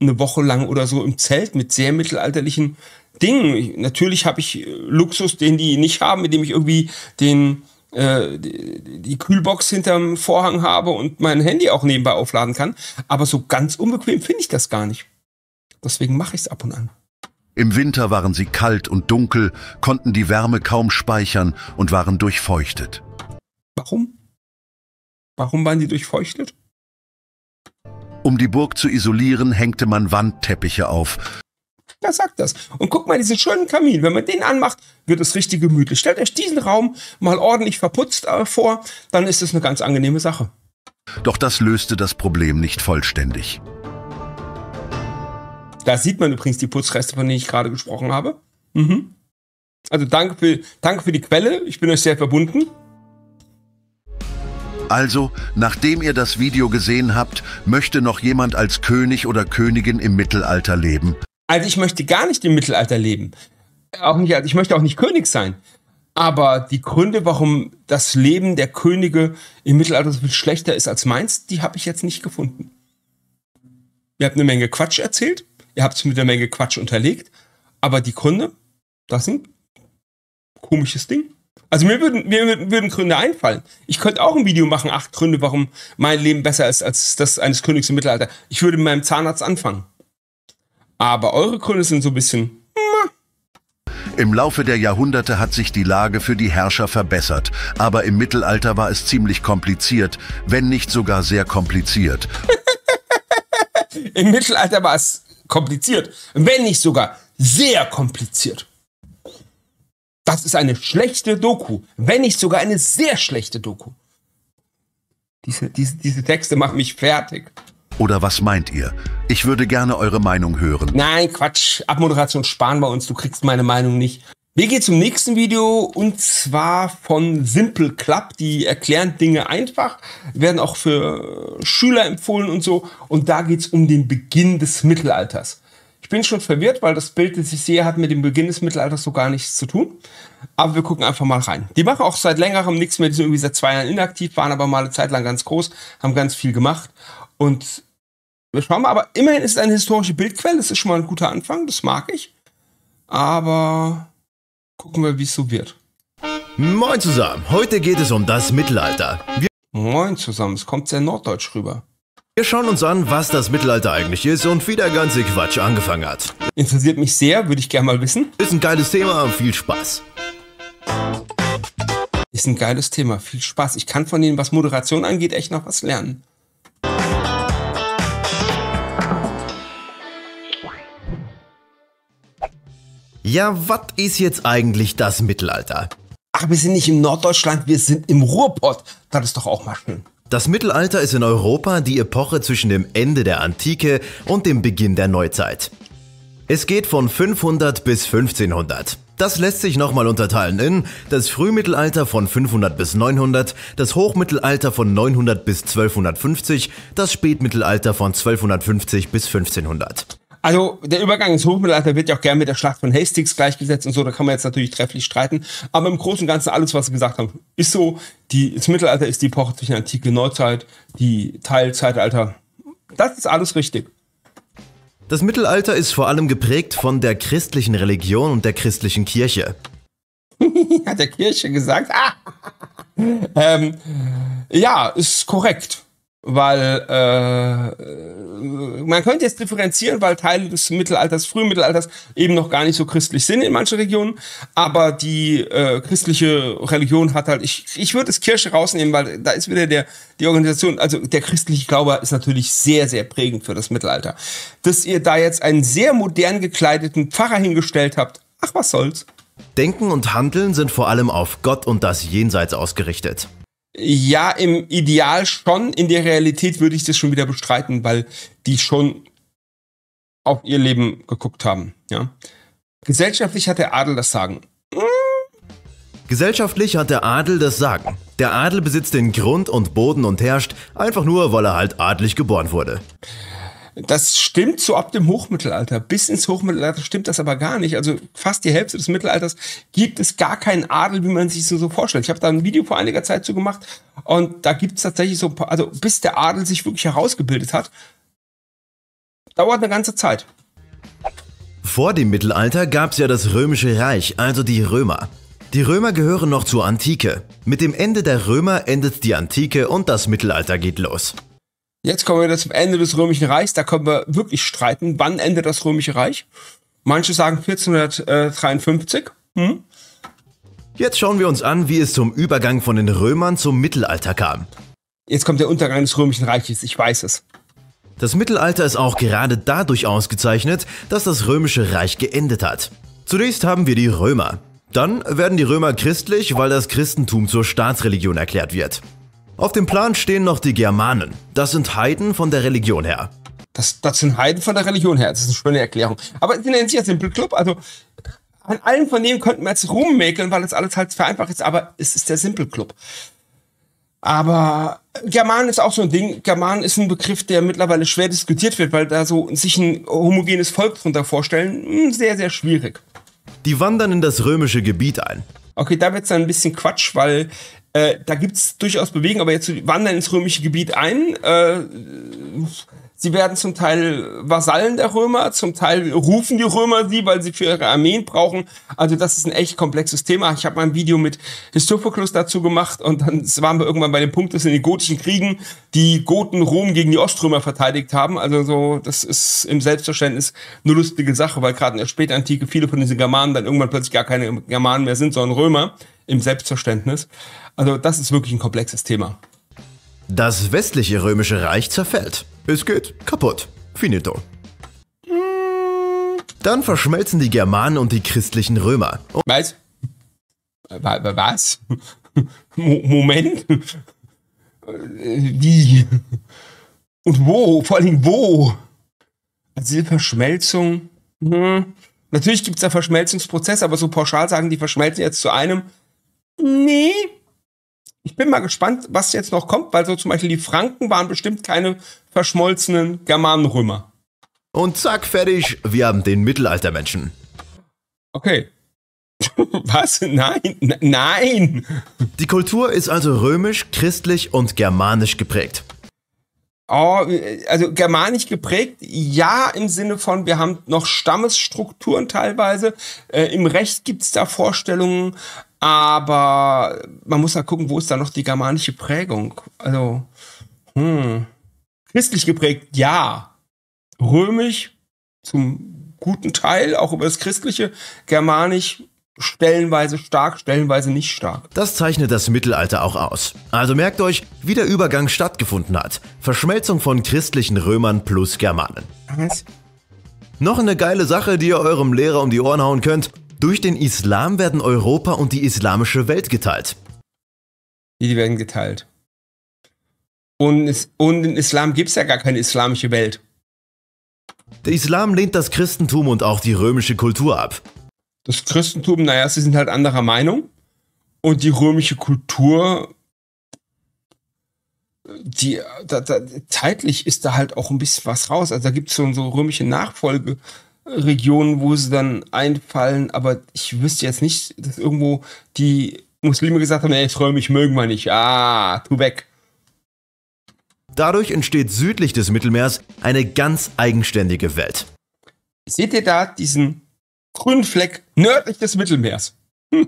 eine Woche lang oder so im Zelt mit sehr mittelalterlichen Ding. Natürlich habe ich äh, Luxus, den die nicht haben, mit dem ich irgendwie den äh, die, die Kühlbox hinterm Vorhang habe und mein Handy auch nebenbei aufladen kann. Aber so ganz unbequem finde ich das gar nicht. Deswegen mache ich es ab und an. Im Winter waren sie kalt und dunkel, konnten die Wärme kaum speichern und waren durchfeuchtet. Warum? Warum waren die durchfeuchtet? Um die Burg zu isolieren, hängte man Wandteppiche auf, Wer sagt das? Und guck mal, diesen schönen Kamin, wenn man den anmacht, wird es richtig gemütlich. Stellt euch diesen Raum mal ordentlich verputzt äh, vor, dann ist es eine ganz angenehme Sache. Doch das löste das Problem nicht vollständig. Da sieht man übrigens die Putzreste, von denen ich gerade gesprochen habe. Mhm. Also danke für, danke für die Quelle, ich bin euch sehr verbunden. Also, nachdem ihr das Video gesehen habt, möchte noch jemand als König oder Königin im Mittelalter leben. Also ich möchte gar nicht im Mittelalter leben. Auch nicht, also ich möchte auch nicht König sein. Aber die Gründe, warum das Leben der Könige im Mittelalter so viel schlechter ist als meins, die habe ich jetzt nicht gefunden. Ihr habt eine Menge Quatsch erzählt, ihr habt es mit einer Menge Quatsch unterlegt, aber die Gründe, das sind komisches Ding. Also mir würden, mir würden Gründe einfallen. Ich könnte auch ein Video machen, acht Gründe, warum mein Leben besser ist als das eines Königs im Mittelalter. Ich würde mit meinem Zahnarzt anfangen. Aber eure Gründe sind so ein bisschen. Im Laufe der Jahrhunderte hat sich die Lage für die Herrscher verbessert, aber im Mittelalter war es ziemlich kompliziert, wenn nicht sogar sehr kompliziert. Im Mittelalter war es kompliziert, wenn nicht sogar sehr kompliziert. Das ist eine schlechte Doku, wenn nicht sogar eine sehr schlechte Doku. Diese, diese, diese Texte machen mich fertig. Oder was meint ihr? Ich würde gerne eure Meinung hören. Nein, Quatsch. Abmoderation sparen wir uns. Du kriegst meine Meinung nicht. Wir gehen zum nächsten Video und zwar von Simple Club. Die erklären Dinge einfach, werden auch für Schüler empfohlen und so. Und da geht's um den Beginn des Mittelalters. Ich bin schon verwirrt, weil das Bild, das ich sehe, hat mit dem Beginn des Mittelalters so gar nichts zu tun. Aber wir gucken einfach mal rein. Die machen auch seit längerem nichts mehr. Die sind irgendwie seit zwei Jahren inaktiv, waren aber mal eine Zeit lang ganz groß, haben ganz viel gemacht. Und wir schauen mal, aber immerhin ist es eine historische Bildquelle. Das ist schon mal ein guter Anfang, das mag ich. Aber gucken wir, wie es so wird. Moin zusammen, heute geht es um das Mittelalter. Wir Moin zusammen, es kommt sehr norddeutsch rüber. wir schauen uns an, was das Mittelalter eigentlich ist und wie der ganze Quatsch angefangen hat. Interessiert mich sehr, würde ich gerne mal wissen. Ist ein geiles Thema, viel Spaß. Ist ein geiles Thema, viel Spaß. Ich kann von denen, was Moderation angeht, echt noch was lernen. Ja, was ist jetzt eigentlich das Mittelalter? Ach, wir sind nicht im Norddeutschland, wir sind im Ruhrpott. Das ist doch auch mal schön. Das Mittelalter ist in Europa die Epoche zwischen dem Ende der Antike und dem Beginn der Neuzeit. Es geht von 500 bis 1500. Das lässt sich nochmal unterteilen in das Frühmittelalter von 500 bis 900, das Hochmittelalter von 900 bis 1250, das Spätmittelalter von 1250 bis 1500. Also der Übergang ins Hochmittelalter wird ja auch gern mit der Schlacht von Hastings gleichgesetzt und so, da kann man jetzt natürlich trefflich streiten. Aber im Großen und Ganzen alles, was sie gesagt haben, ist so. Die, das Mittelalter ist die Epoche zwischen Antike und Neuzeit, die Teilzeitalter. Das ist alles richtig. Das Mittelalter ist vor allem geprägt von der christlichen Religion und der christlichen Kirche. Hat der Kirche gesagt. Ah. ähm, ja, ist korrekt. Weil äh, man könnte jetzt differenzieren, weil Teile des Mittelalters, Frühmittelalters eben noch gar nicht so christlich sind in manchen Regionen. Aber die äh, christliche Religion hat halt, ich, ich würde es Kirche rausnehmen, weil da ist wieder der, die Organisation, also der christliche Glaube ist natürlich sehr, sehr prägend für das Mittelalter. Dass ihr da jetzt einen sehr modern gekleideten Pfarrer hingestellt habt, ach was soll's. Denken und Handeln sind vor allem auf Gott und das Jenseits ausgerichtet. Ja, im Ideal schon. In der Realität würde ich das schon wieder bestreiten, weil die schon auf ihr Leben geguckt haben. Ja. Gesellschaftlich hat der Adel das Sagen. Gesellschaftlich hat der Adel das Sagen. Der Adel besitzt den Grund und Boden und herrscht, einfach nur, weil er halt adlig geboren wurde. Das stimmt so ab dem Hochmittelalter. Bis ins Hochmittelalter stimmt das aber gar nicht. Also fast die Hälfte des Mittelalters gibt es gar keinen Adel, wie man sich so, vorstellt. Ich habe da ein Video vor einiger Zeit zu gemacht und da gibt es tatsächlich so, ein paar, also bis der Adel sich wirklich herausgebildet hat, dauert eine ganze Zeit. Vor dem Mittelalter gab es ja das Römische Reich, also die Römer. Die Römer gehören noch zur Antike. Mit dem Ende der Römer endet die Antike und das Mittelalter geht los. Jetzt kommen wir wieder zum Ende des Römischen Reichs. Da können wir wirklich streiten. Wann endet das Römische Reich? Manche sagen 1453. Hm? Jetzt schauen wir uns an, wie es zum Übergang von den Römern zum Mittelalter kam. Jetzt kommt der Untergang des Römischen Reiches. Ich weiß es. Das Mittelalter ist auch gerade dadurch ausgezeichnet, dass das Römische Reich geendet hat. Zunächst haben wir die Römer. Dann werden die Römer christlich, weil das Christentum zur Staatsreligion erklärt wird. Auf dem Plan stehen noch die Germanen. Das sind Heiden von der Religion her. Das, das sind Heiden von der Religion her. Das ist eine schöne Erklärung. Aber sie nennen sich ja Simple Club. Also an allen von denen könnten wir jetzt rummäkeln, weil das alles halt vereinfacht ist. Aber es ist der Simple Club. Aber German ist auch so ein Ding. German ist ein Begriff, der mittlerweile schwer diskutiert wird, weil da so sich ein homogenes Volk drunter vorstellen, hm, sehr, sehr schwierig. Die wandern in das römische Gebiet ein. Okay, da wird's dann ein bisschen Quatsch, weil äh, da gibt's durchaus Bewegung, aber jetzt wandern ins römische Gebiet ein, äh, Sie werden zum Teil Vasallen der Römer, zum Teil rufen die Römer sie, weil sie für ihre Armeen brauchen. Also das ist ein echt komplexes Thema. Ich habe mal ein Video mit Histophocles dazu gemacht und dann waren wir irgendwann bei dem Punkt, dass in den gotischen Kriegen die Goten Rom gegen die Oströmer verteidigt haben. Also so, das ist im Selbstverständnis eine lustige Sache, weil gerade in der Spätantike viele von diesen Germanen dann irgendwann plötzlich gar keine Germanen mehr sind, sondern Römer im Selbstverständnis. Also das ist wirklich ein komplexes Thema. Das westliche römische Reich zerfällt. Es geht kaputt. Finito. Dann verschmelzen die Germanen und die christlichen Römer. Was? Was? Moment? Wie? Und wo? Vor allem wo? Also diese Verschmelzung. Hm. Natürlich gibt es da Verschmelzungsprozesse, aber so pauschal sagen, die verschmelzen jetzt zu einem. Nee, ich bin mal gespannt, was jetzt noch kommt, weil so zum Beispiel die Franken waren bestimmt keine verschmolzenen Germanenrömer. Und zack, fertig, wir haben den Mittelaltermenschen. Okay. Was? Nein, nein. Die Kultur ist also römisch, christlich und germanisch geprägt. Oh, also germanisch geprägt, ja, im Sinne von, wir haben noch Stammesstrukturen teilweise. Äh, Im Recht gibt es da Vorstellungen, aber man muss ja gucken, wo ist da noch die germanische Prägung? Also, hm. Christlich geprägt, ja. Römisch zum guten Teil, auch über das Christliche. Germanisch stellenweise stark, stellenweise nicht stark. Das zeichnet das Mittelalter auch aus. Also merkt euch, wie der Übergang stattgefunden hat. Verschmelzung von christlichen Römern plus Germanen. Was? Noch eine geile Sache, die ihr eurem Lehrer um die Ohren hauen könnt. Durch den Islam werden Europa und die islamische Welt geteilt. Die werden geteilt. Und, und im Islam gibt es ja gar keine islamische Welt. Der Islam lehnt das Christentum und auch die römische Kultur ab. Das Christentum, naja, sie sind halt anderer Meinung. Und die römische Kultur, die, da, da, zeitlich ist da halt auch ein bisschen was raus. Also da gibt es so, so römische Nachfolge. Regionen, wo sie dann einfallen, aber ich wüsste jetzt nicht, dass irgendwo die Muslime gesagt haben, das römisch mögen wir nicht. Ah, tu weg. Dadurch entsteht südlich des Mittelmeers eine ganz eigenständige Welt. Seht ihr da diesen grünen Fleck nördlich des Mittelmeers?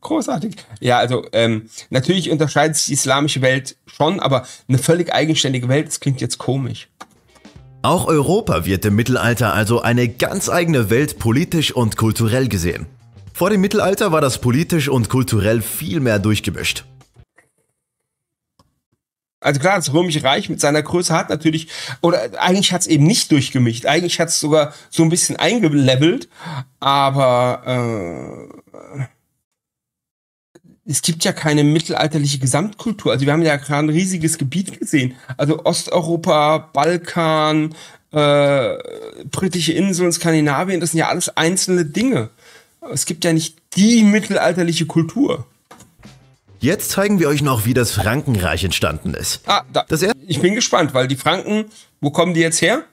Großartig. Ja, also ähm, natürlich unterscheidet sich die islamische Welt schon, aber eine völlig eigenständige Welt, das klingt jetzt komisch. Auch Europa wird im Mittelalter also eine ganz eigene Welt politisch und kulturell gesehen. Vor dem Mittelalter war das politisch und kulturell viel mehr durchgemischt. Also klar, das Römische Reich mit seiner Größe hat natürlich, oder eigentlich hat es eben nicht durchgemischt, eigentlich hat es sogar so ein bisschen eingelevelt, aber äh, es gibt ja keine mittelalterliche Gesamtkultur. Also wir haben ja gerade ein riesiges Gebiet gesehen. Also Osteuropa, Balkan, äh, britische Inseln, Skandinavien, das sind ja alles einzelne Dinge. Es gibt ja nicht die mittelalterliche Kultur. Jetzt zeigen wir euch noch, wie das Frankenreich entstanden ist. Ah, da, ich bin gespannt, weil die Franken, wo kommen die jetzt her?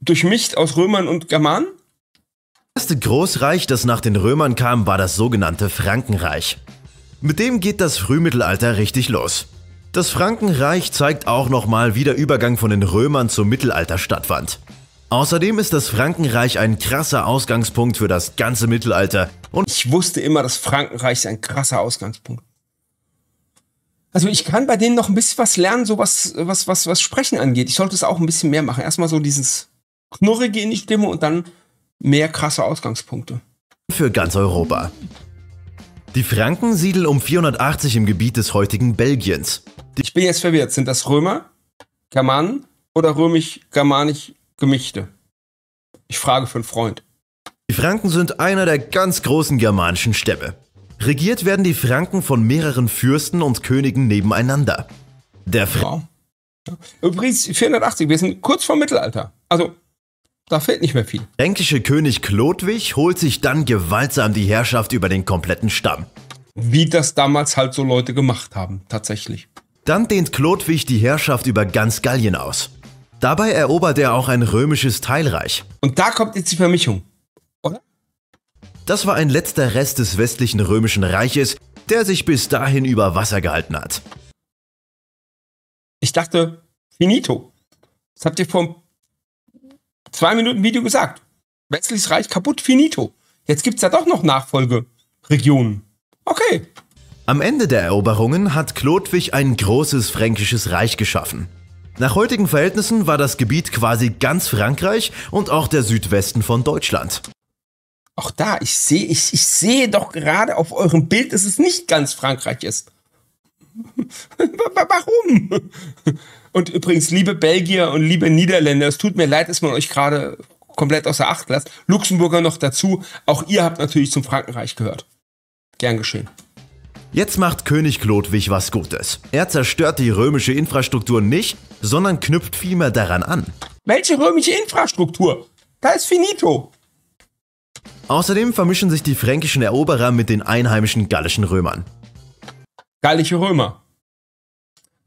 Durchmischt aus Römern und Germanen? Das erste Großreich, das nach den Römern kam, war das sogenannte Frankenreich. Mit dem geht das Frühmittelalter richtig los. Das Frankenreich zeigt auch nochmal, wie der Übergang von den Römern zum Mittelalter stattfand. Außerdem ist das Frankenreich ein krasser Ausgangspunkt für das ganze Mittelalter und ich wusste immer, das Frankenreich ist ein krasser Ausgangspunkt. Also ich kann bei denen noch ein bisschen was lernen, so was, was, was, was Sprechen angeht. Ich sollte es auch ein bisschen mehr machen. Erstmal so dieses Knurrige in die Stimme und dann mehr krasse Ausgangspunkte. Für ganz Europa. Die Franken siedeln um 480 im Gebiet des heutigen Belgiens. Ich bin jetzt verwirrt. Sind das Römer, Germanen oder römisch-germanisch gemischte? Ich frage für einen Freund. Die Franken sind einer der ganz großen germanischen Stämme. Regiert werden die Franken von mehreren Fürsten und Königen nebeneinander. Der Fra ja. Übrigens 480, wir sind kurz vor Mittelalter. Also da fehlt nicht mehr viel. Fränkische König Chlodwig holt sich dann gewaltsam die Herrschaft über den kompletten Stamm. Wie das damals halt so Leute gemacht haben, tatsächlich. Dann dehnt Chlodwig die Herrschaft über ganz Gallien aus. Dabei erobert er auch ein römisches Teilreich. Und da kommt jetzt die Vermischung, oder? Das war ein letzter Rest des westlichen römischen Reiches, der sich bis dahin über Wasser gehalten hat. Ich dachte, Finito. Das habt ihr vor zwei Minuten Video gesagt. Westliches Reich kaputt, finito. Jetzt gibt's ja doch noch Nachfolgeregionen. Okay. Am Ende der Eroberungen hat Chlodwig ein großes fränkisches Reich geschaffen. Nach heutigen Verhältnissen war das Gebiet quasi ganz Frankreich und auch der Südwesten von Deutschland. Auch da, ich sehe, ich, ich sehe doch gerade auf eurem Bild, dass es nicht ganz Frankreich ist. Warum? Und übrigens, liebe Belgier und liebe Niederländer, es tut mir leid, dass man euch gerade komplett außer Acht lässt. Luxemburger noch dazu. Auch ihr habt natürlich zum Frankenreich gehört. Gern geschehen. Jetzt macht König Chlodwig was Gutes. Er zerstört die römische Infrastruktur nicht, sondern knüpft vielmehr daran an. Welche römische Infrastruktur? Da ist finito. Außerdem vermischen sich die fränkischen Eroberer mit den einheimischen gallischen Römern. Gallische Römer.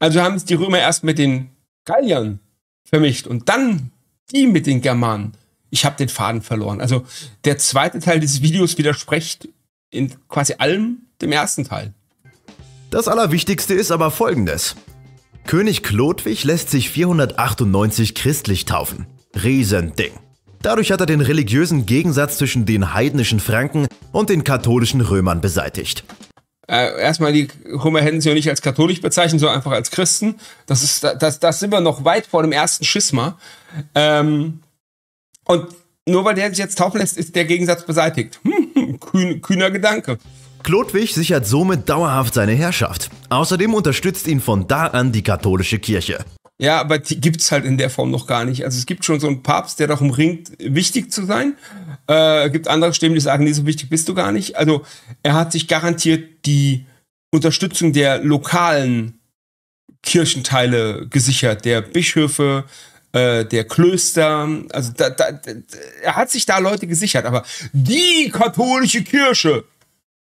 Also haben es die Römer erst mit den Galliern vermischt und dann die mit den Germanen. Ich habe den Faden verloren. Also der zweite Teil dieses Videos widerspricht in quasi allem dem ersten Teil. Das Allerwichtigste ist aber folgendes. König Chlodwig lässt sich 498 christlich taufen. Riesending. Dadurch hat er den religiösen Gegensatz zwischen den heidnischen Franken und den katholischen Römern beseitigt. Äh, erstmal, die sie ja nicht als katholisch bezeichnet, sondern einfach als Christen. Das ist, das, das sind wir noch weit vor dem ersten Schisma. Ähm, und nur weil der sich jetzt taufen lässt, ist der Gegensatz beseitigt. Hm, kühn, kühner Gedanke. Chlodwig sichert somit dauerhaft seine Herrschaft. Außerdem unterstützt ihn von da an die katholische Kirche. Ja, aber die gibt's halt in der Form noch gar nicht. Also es gibt schon so einen Papst, der darum ringt, wichtig zu sein. Äh, gibt andere Stimmen, die sagen, nee, so wichtig bist du gar nicht. Also er hat sich garantiert die Unterstützung der lokalen Kirchenteile gesichert, der Bischöfe, äh, der Klöster. Also da, da, da, er hat sich da Leute gesichert. Aber die katholische Kirche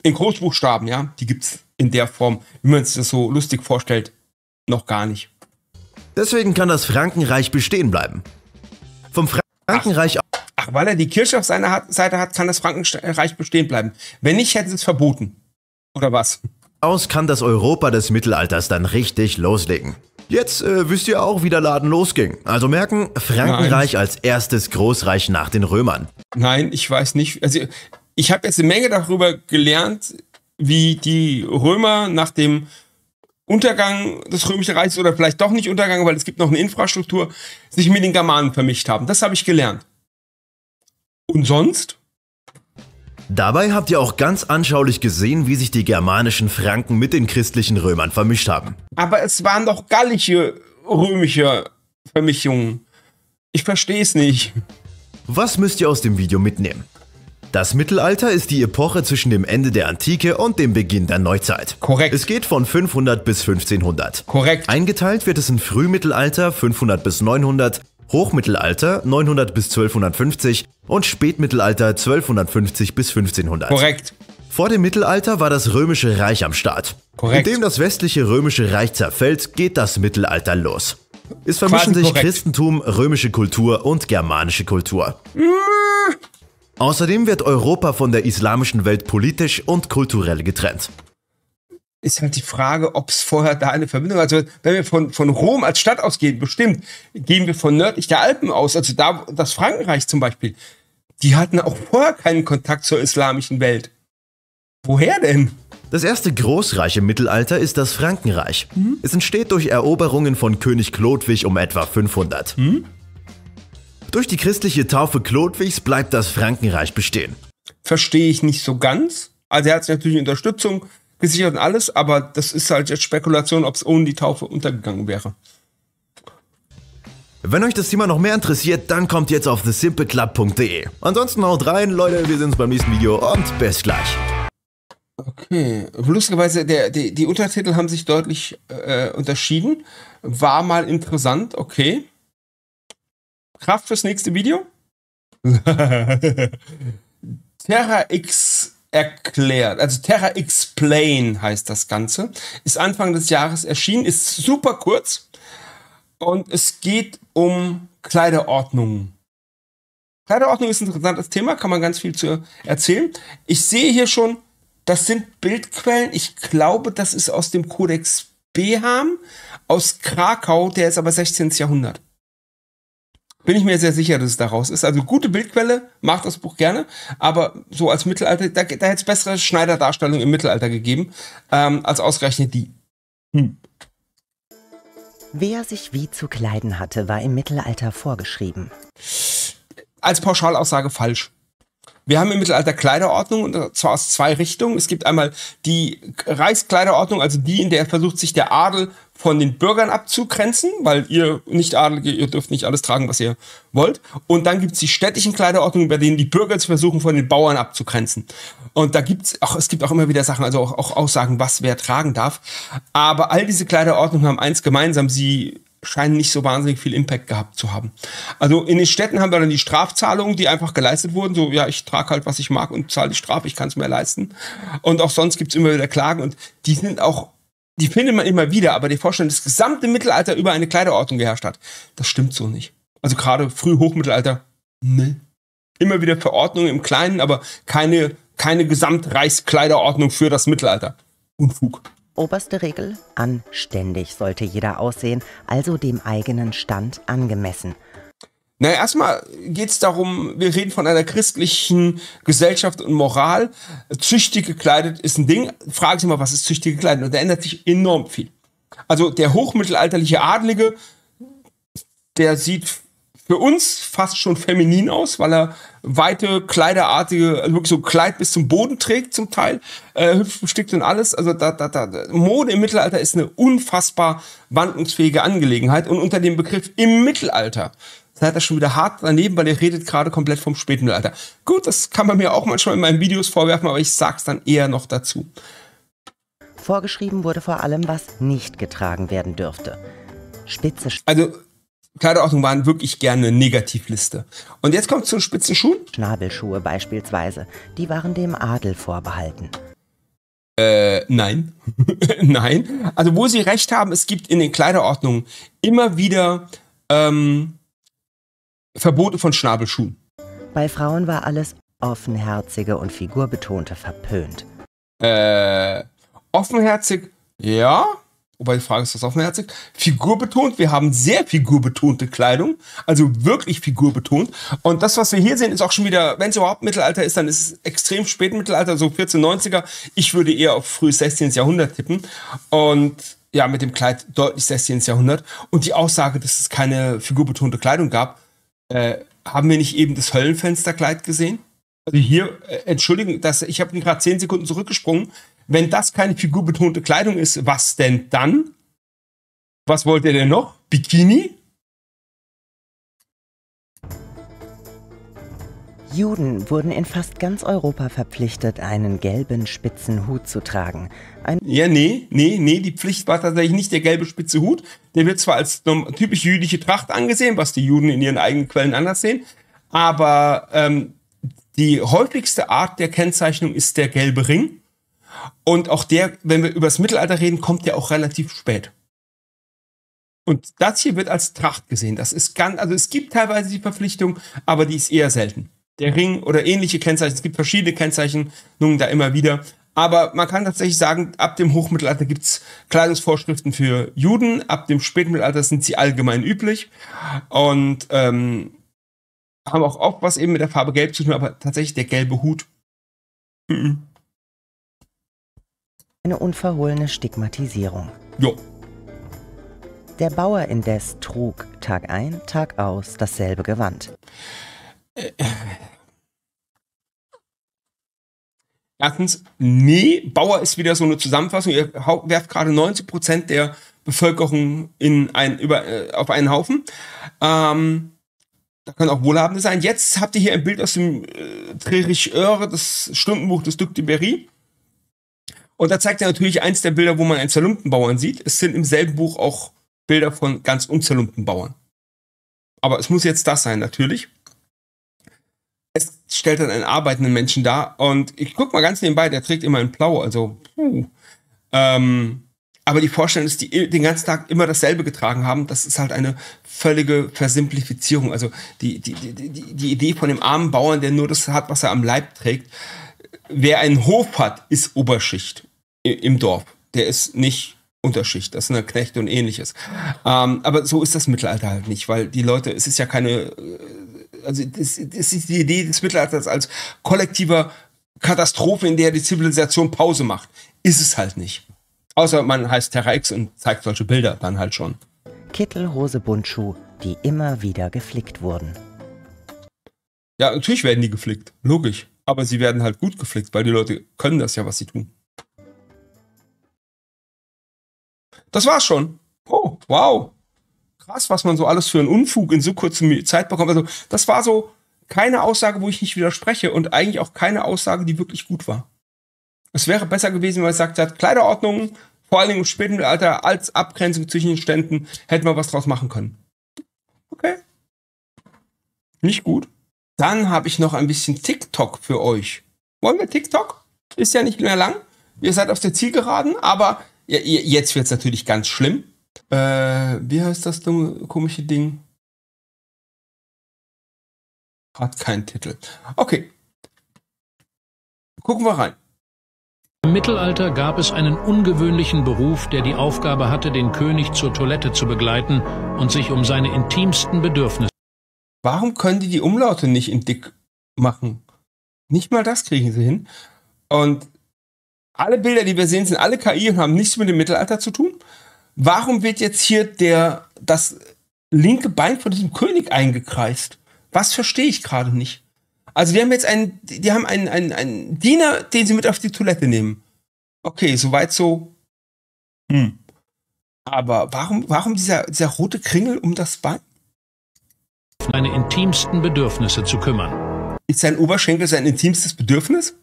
in Großbuchstaben, ja, die gibt's in der Form, wie man sich das so lustig vorstellt, noch gar nicht. Deswegen kann das Frankenreich bestehen bleiben. Vom Frankenreich. Ach, ach, weil er die Kirche auf seiner Seite hat, kann das Frankenreich bestehen bleiben. Wenn nicht, hätte es verboten. Oder was? Aus kann das Europa des Mittelalters dann richtig loslegen. Jetzt äh, wisst ihr auch, wie der Laden losging. Also merken, Frankenreich Nein. als erstes Großreich nach den Römern. Nein, ich weiß nicht. Also ich habe jetzt eine Menge darüber gelernt, wie die Römer nach dem Untergang des Römischen Reichs oder vielleicht doch nicht Untergang, weil es gibt noch eine Infrastruktur, sich mit den Germanen vermischt haben. Das habe ich gelernt. Und sonst? Dabei habt ihr auch ganz anschaulich gesehen, wie sich die germanischen Franken mit den christlichen Römern vermischt haben. Aber es waren doch gallische römische Vermischungen. Ich verstehe es nicht. Was müsst ihr aus dem Video mitnehmen? Das Mittelalter ist die Epoche zwischen dem Ende der Antike und dem Beginn der Neuzeit. Korrekt. Es geht von 500 bis 1500. Korrekt. Eingeteilt wird es in Frühmittelalter 500 bis 900, Hochmittelalter 900 bis 1250 und Spätmittelalter 1250 bis 1500. Korrekt. Vor dem Mittelalter war das Römische Reich am Start. Korrekt. Indem das westliche Römische Reich zerfällt, geht das Mittelalter los. Es vermischen Quasi sich korrekt. Christentum, römische Kultur und germanische Kultur. Außerdem wird Europa von der islamischen Welt politisch und kulturell getrennt. Ist halt die Frage, ob es vorher da eine Verbindung, also wenn wir von, von Rom als Stadt ausgehen, bestimmt, gehen wir von nördlich der Alpen aus, also da, das Frankenreich zum Beispiel, die hatten auch vorher keinen Kontakt zur islamischen Welt. Woher denn? Das erste Großreich im Mittelalter ist das Frankenreich. Mhm. Es entsteht durch Eroberungen von König Chlodwig um etwa 500. Mhm. Durch die christliche Taufe Chlodwigs bleibt das Frankenreich bestehen. Verstehe ich nicht so ganz. Also er hat natürlich Unterstützung gesichert und alles, aber das ist halt jetzt Spekulation, ob es ohne die Taufe untergegangen wäre. Wenn euch das Thema noch mehr interessiert, dann kommt jetzt auf thesimpleclub.de. Ansonsten haut rein, Leute, wir sehen uns beim nächsten Video und bis gleich. Okay, lustigerweise, der, die, die Untertitel haben sich deutlich äh, unterschieden. War mal interessant, okay. Kraft fürs nächste Video? Terra X erklärt, also Terra Explain heißt das Ganze, ist Anfang des Jahres erschienen, ist super kurz und es geht um Kleiderordnung. Kleiderordnung ist ein interessantes Thema, kann man ganz viel zu erzählen. Ich sehe hier schon, das sind Bildquellen. Ich glaube, das ist aus dem Codex Beham, aus Krakau, der ist aber 16. Jahrhundert. Bin ich mir sehr sicher, dass es daraus ist. Also gute Bildquelle, mag das Buch gerne, aber so als Mittelalter, da, da hätte es bessere Schneiderdarstellungen im Mittelalter gegeben, ähm, als ausgerechnet die. Hm. Wer sich wie zu kleiden hatte, war im Mittelalter vorgeschrieben. Als Pauschalaussage falsch. Wir haben im Mittelalter Kleiderordnung und zwar aus zwei Richtungen. Es gibt einmal die Reichskleiderordnung, also die, in der versucht sich der Adel von den Bürgern abzugrenzen, weil ihr nicht Adelige, ihr dürft nicht alles tragen, was ihr wollt. Und dann gibt's die städtischen Kleiderordnungen, bei denen die Bürger zu versuchen, von den Bauern abzugrenzen. Und da gibt's auch, es gibt auch immer wieder Sachen, also auch, auch Aussagen, was wer tragen darf. Aber all diese Kleiderordnungen haben eins gemeinsam, sie scheinen nicht so wahnsinnig viel Impact gehabt zu haben. Also in den Städten haben wir dann die Strafzahlungen, die einfach geleistet wurden. So, ja, ich trage halt, was ich mag und zahle die Strafe, ich kann es mir leisten. Und auch sonst gibt's immer wieder Klagen und die sind auch, die findet man immer wieder, aber die Vorstellung, dass das gesamte Mittelalter über eine Kleiderordnung geherrscht hat, das stimmt so nicht. Also gerade früh Hochmittelalter, ne. Immer wieder Verordnungen im Kleinen, aber keine, keine Gesamtreichskleiderordnung für das Mittelalter. Unfug. Oberste Regel, anständig sollte jeder aussehen, also dem eigenen Stand angemessen. Na, erstmal geht es darum, wir reden von einer christlichen Gesellschaft und Moral. Züchtig gekleidet ist ein Ding. Fragen Sie mal, was ist züchtig gekleidet? Und da ändert sich enorm viel. Also der hochmittelalterliche Adlige, der sieht für uns fast schon feminin aus, weil er weite, kleiderartige, also wirklich so Kleid bis zum Boden trägt zum Teil, äh, hübsch bestickt und alles. Also da, da, da, Mode im Mittelalter ist eine unfassbar wandlungsfähige Angelegenheit und unter dem Begriff im Mittelalter seid ihr schon wieder hart daneben, weil ihr redet gerade komplett vom späten Mittelalter. Gut, das kann man mir auch manchmal in meinen Videos vorwerfen, aber ich sag's dann eher noch dazu. Vorgeschrieben wurde vor allem, was nicht getragen werden dürfte. Spitze. Also Kleiderordnung waren wirklich gerne eine Negativliste. Und jetzt kommt zu spitzen Schuhen. Schnabelschuhe beispielsweise, die waren dem Adel vorbehalten. Äh, nein. nein. Also wo Sie recht haben, es gibt in den Kleiderordnungen immer wieder ähm, Verbote von Schnabelschuhen. Bei Frauen war alles offenherzige und figurbetonte verpönt. Äh, offenherzig, ja. Wobei die Frage ist, was offenherzig? Figurbetont. Wir haben sehr figurbetonte Kleidung. Also wirklich figurbetont. Und das, was wir hier sehen, ist auch schon wieder, wenn es überhaupt Mittelalter ist, dann ist es extrem spät Mittelalter, so 1490er. Ich würde eher auf frühes 16. Jahrhundert tippen. Und ja, mit dem Kleid deutlich 16. Jahrhundert. Und die Aussage, dass es keine figurbetonte Kleidung gab, äh, haben wir nicht eben das Höllenfensterkleid gesehen? Also hier, äh, entschuldigen, das, ich habe gerade zehn Sekunden zurückgesprungen. Wenn das keine figurbetonte Kleidung ist, was denn dann? Was wollt ihr denn noch? Bikini? Juden wurden in fast ganz Europa verpflichtet, einen gelben spitzen Hut zu tragen. Ein ja, nee, nee, nee, die Pflicht war tatsächlich nicht der gelbe spitze Hut. Der wird zwar als typisch jüdische Tracht angesehen, was die Juden in ihren eigenen Quellen anders sehen, aber ähm, die häufigste Art der Kennzeichnung ist der gelbe Ring. Und auch der, wenn wir über das Mittelalter reden, kommt der auch relativ spät. Und das hier wird als Tracht gesehen. Das ist ganz, also es gibt teilweise die Verpflichtung, aber die ist eher selten. Der Ring oder ähnliche Kennzeichen, es gibt verschiedene Kennzeichnungen da immer wieder. Aber man kann tatsächlich sagen, ab dem Hochmittelalter gibt es Kleidungsvorschriften für Juden, ab dem Spätmittelalter sind sie allgemein üblich und ähm, haben auch oft was eben mit der Farbe Gelb zu tun, aber tatsächlich der gelbe Hut. Mhm. Eine unverhohlene Stigmatisierung. Jo. Der Bauer indes trug Tag ein, Tag aus dasselbe Gewand. Erstens, nee, Bauer ist wieder so eine Zusammenfassung. Ihr werft gerade 90 Prozent der Bevölkerung in ein, über, äh, auf einen Haufen. Ähm, da können auch Wohlhabende sein. Jetzt habt ihr hier ein Bild aus dem äh, Trerich Oeure, das Stundenbuch des Duc de Berry. Und da zeigt er natürlich eins der Bilder, wo man einen zerlumpten Bauern sieht. Es sind im selben Buch auch Bilder von ganz unzerlumpten Bauern. Aber es muss jetzt das sein, natürlich stellt dann einen arbeitenden Menschen dar. Und ich guck mal ganz nebenbei, der trägt immer ein Blau, also puh. Ähm, aber die Vorstellung, dass die den ganzen Tag immer dasselbe getragen haben, das ist halt eine völlige Versimplifizierung. Also die, die, die, die Idee von dem armen Bauern, der nur das hat, was er am Leib trägt. Wer einen Hof hat, ist Oberschicht im Dorf. Der ist nicht Unterschicht. Das sind Knechte und ähnliches. Ähm, aber so ist das Mittelalter halt nicht, weil die Leute, es ist ja keine, äh, also das, das ist die Idee des Mittelalters als kollektiver Katastrophe, in der die Zivilisation Pause macht. Ist es halt nicht. Außer man heißt Terra X und zeigt solche Bilder dann halt schon. Kittel, Hose, Buntschuh, die immer wieder geflickt wurden. Ja, natürlich werden die geflickt. Logisch. Aber sie werden halt gut geflickt, weil die Leute können das ja, was sie tun. Das war's schon. Oh, wow. Krass, was man so alles für einen Unfug in so kurzer Zeit bekommt. Also, das war so keine Aussage, wo ich nicht widerspreche und eigentlich auch keine Aussage, die wirklich gut war. Es wäre besser gewesen, wenn man gesagt hat, Kleiderordnung, vor allen Dingen im späten Alter, als Abgrenzung zwischen den Ständen, hätten wir was draus machen können. Okay. Nicht gut. Dann habe ich noch ein bisschen TikTok für euch. Wollen wir TikTok? Ist ja nicht mehr lang. Ihr seid auf der Zielgeraden, aber jetzt wird es natürlich ganz schlimm. Äh, wie heißt das dumme, komische Ding? Hat keinen Titel. Okay. Gucken wir rein. Im Mittelalter gab es einen ungewöhnlichen Beruf, der die Aufgabe hatte, den König zur Toilette zu begleiten und sich um seine intimsten Bedürfnisse. Warum können die die Umlaute nicht in dick machen? Nicht mal das kriegen sie hin. Und alle Bilder, die wir sehen, sind alle KI und haben nichts mit dem Mittelalter zu tun. Warum wird jetzt hier der, das linke Bein von diesem König eingekreist? Was verstehe ich gerade nicht? Also die haben jetzt einen, die haben einen, einen, einen Diener, den sie mit auf die Toilette nehmen. Okay, soweit so. Hm. Aber warum, warum dieser, dieser rote Kringel um das Bein? Seine intimsten Bedürfnisse zu kümmern. Ist sein Oberschenkel sein intimstes Bedürfnis?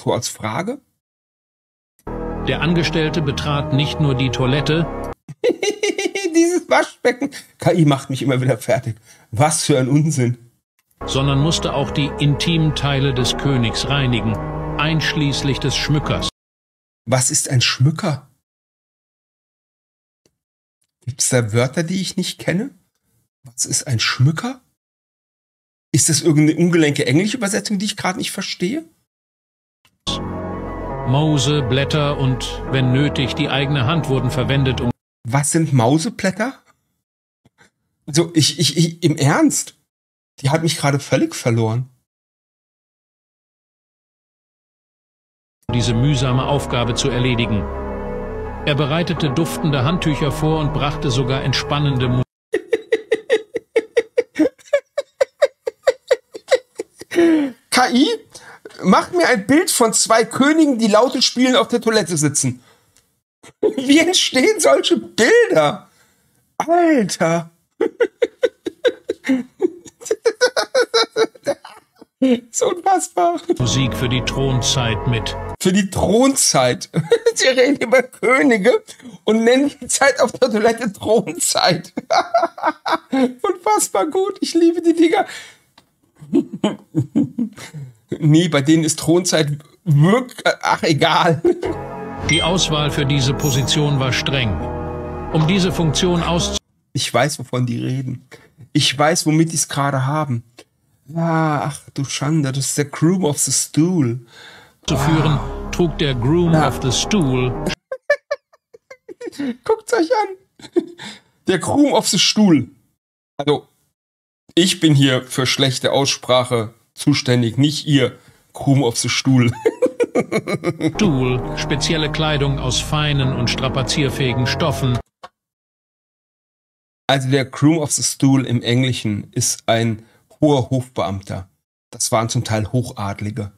So als Frage? Der Angestellte betrat nicht nur die Toilette. Dieses Waschbecken. KI macht mich immer wieder fertig. Was für ein Unsinn sondern musste auch die intimen Teile des Königs reinigen, einschließlich des Schmückers. Was ist ein Schmücker? Gibt es da Wörter, die ich nicht kenne? Was ist ein Schmücker? Ist das irgendeine ungelenke englische Übersetzung, die ich gerade nicht verstehe? Mause, Blätter und, wenn nötig, die eigene Hand wurden verwendet, um. Was sind Mauseblätter? Also, ich, ich, ich, im Ernst. Die hat mich gerade völlig verloren. Diese mühsame Aufgabe zu erledigen. Er bereitete duftende Handtücher vor und brachte sogar entspannende Musik. KI, mach mir ein Bild von zwei Königen, die laute spielen auf der Toilette sitzen. Wie entstehen solche Bilder? Alter. so unfassbar. Musik für die Thronzeit mit. Für die Thronzeit. Sie reden über Könige und nennen die Zeit auf der Toilette Thronzeit. unfassbar gut. Ich liebe die Dinger. Nee, bei denen ist Thronzeit wirklich. Ach, egal. Die Auswahl für diese Position war streng. Um diese Funktion auszuführen. Ich weiß, wovon die reden. Ich weiß, womit die es gerade haben. Ja, ach du Schande, das ist der Groom of the Stool. Zu führen, ah. trug der Groom ja. of the Stool. Guckt's euch an. Der Groom of the Stool. Also, ich bin hier für schlechte Aussprache zuständig, nicht ihr Groom of the Stool. Stuhl, spezielle Kleidung aus feinen und strapazierfähigen Stoffen. Also der Groom of the Stool im Englischen ist ein hoher Hofbeamter. Das waren zum Teil Hochadlige.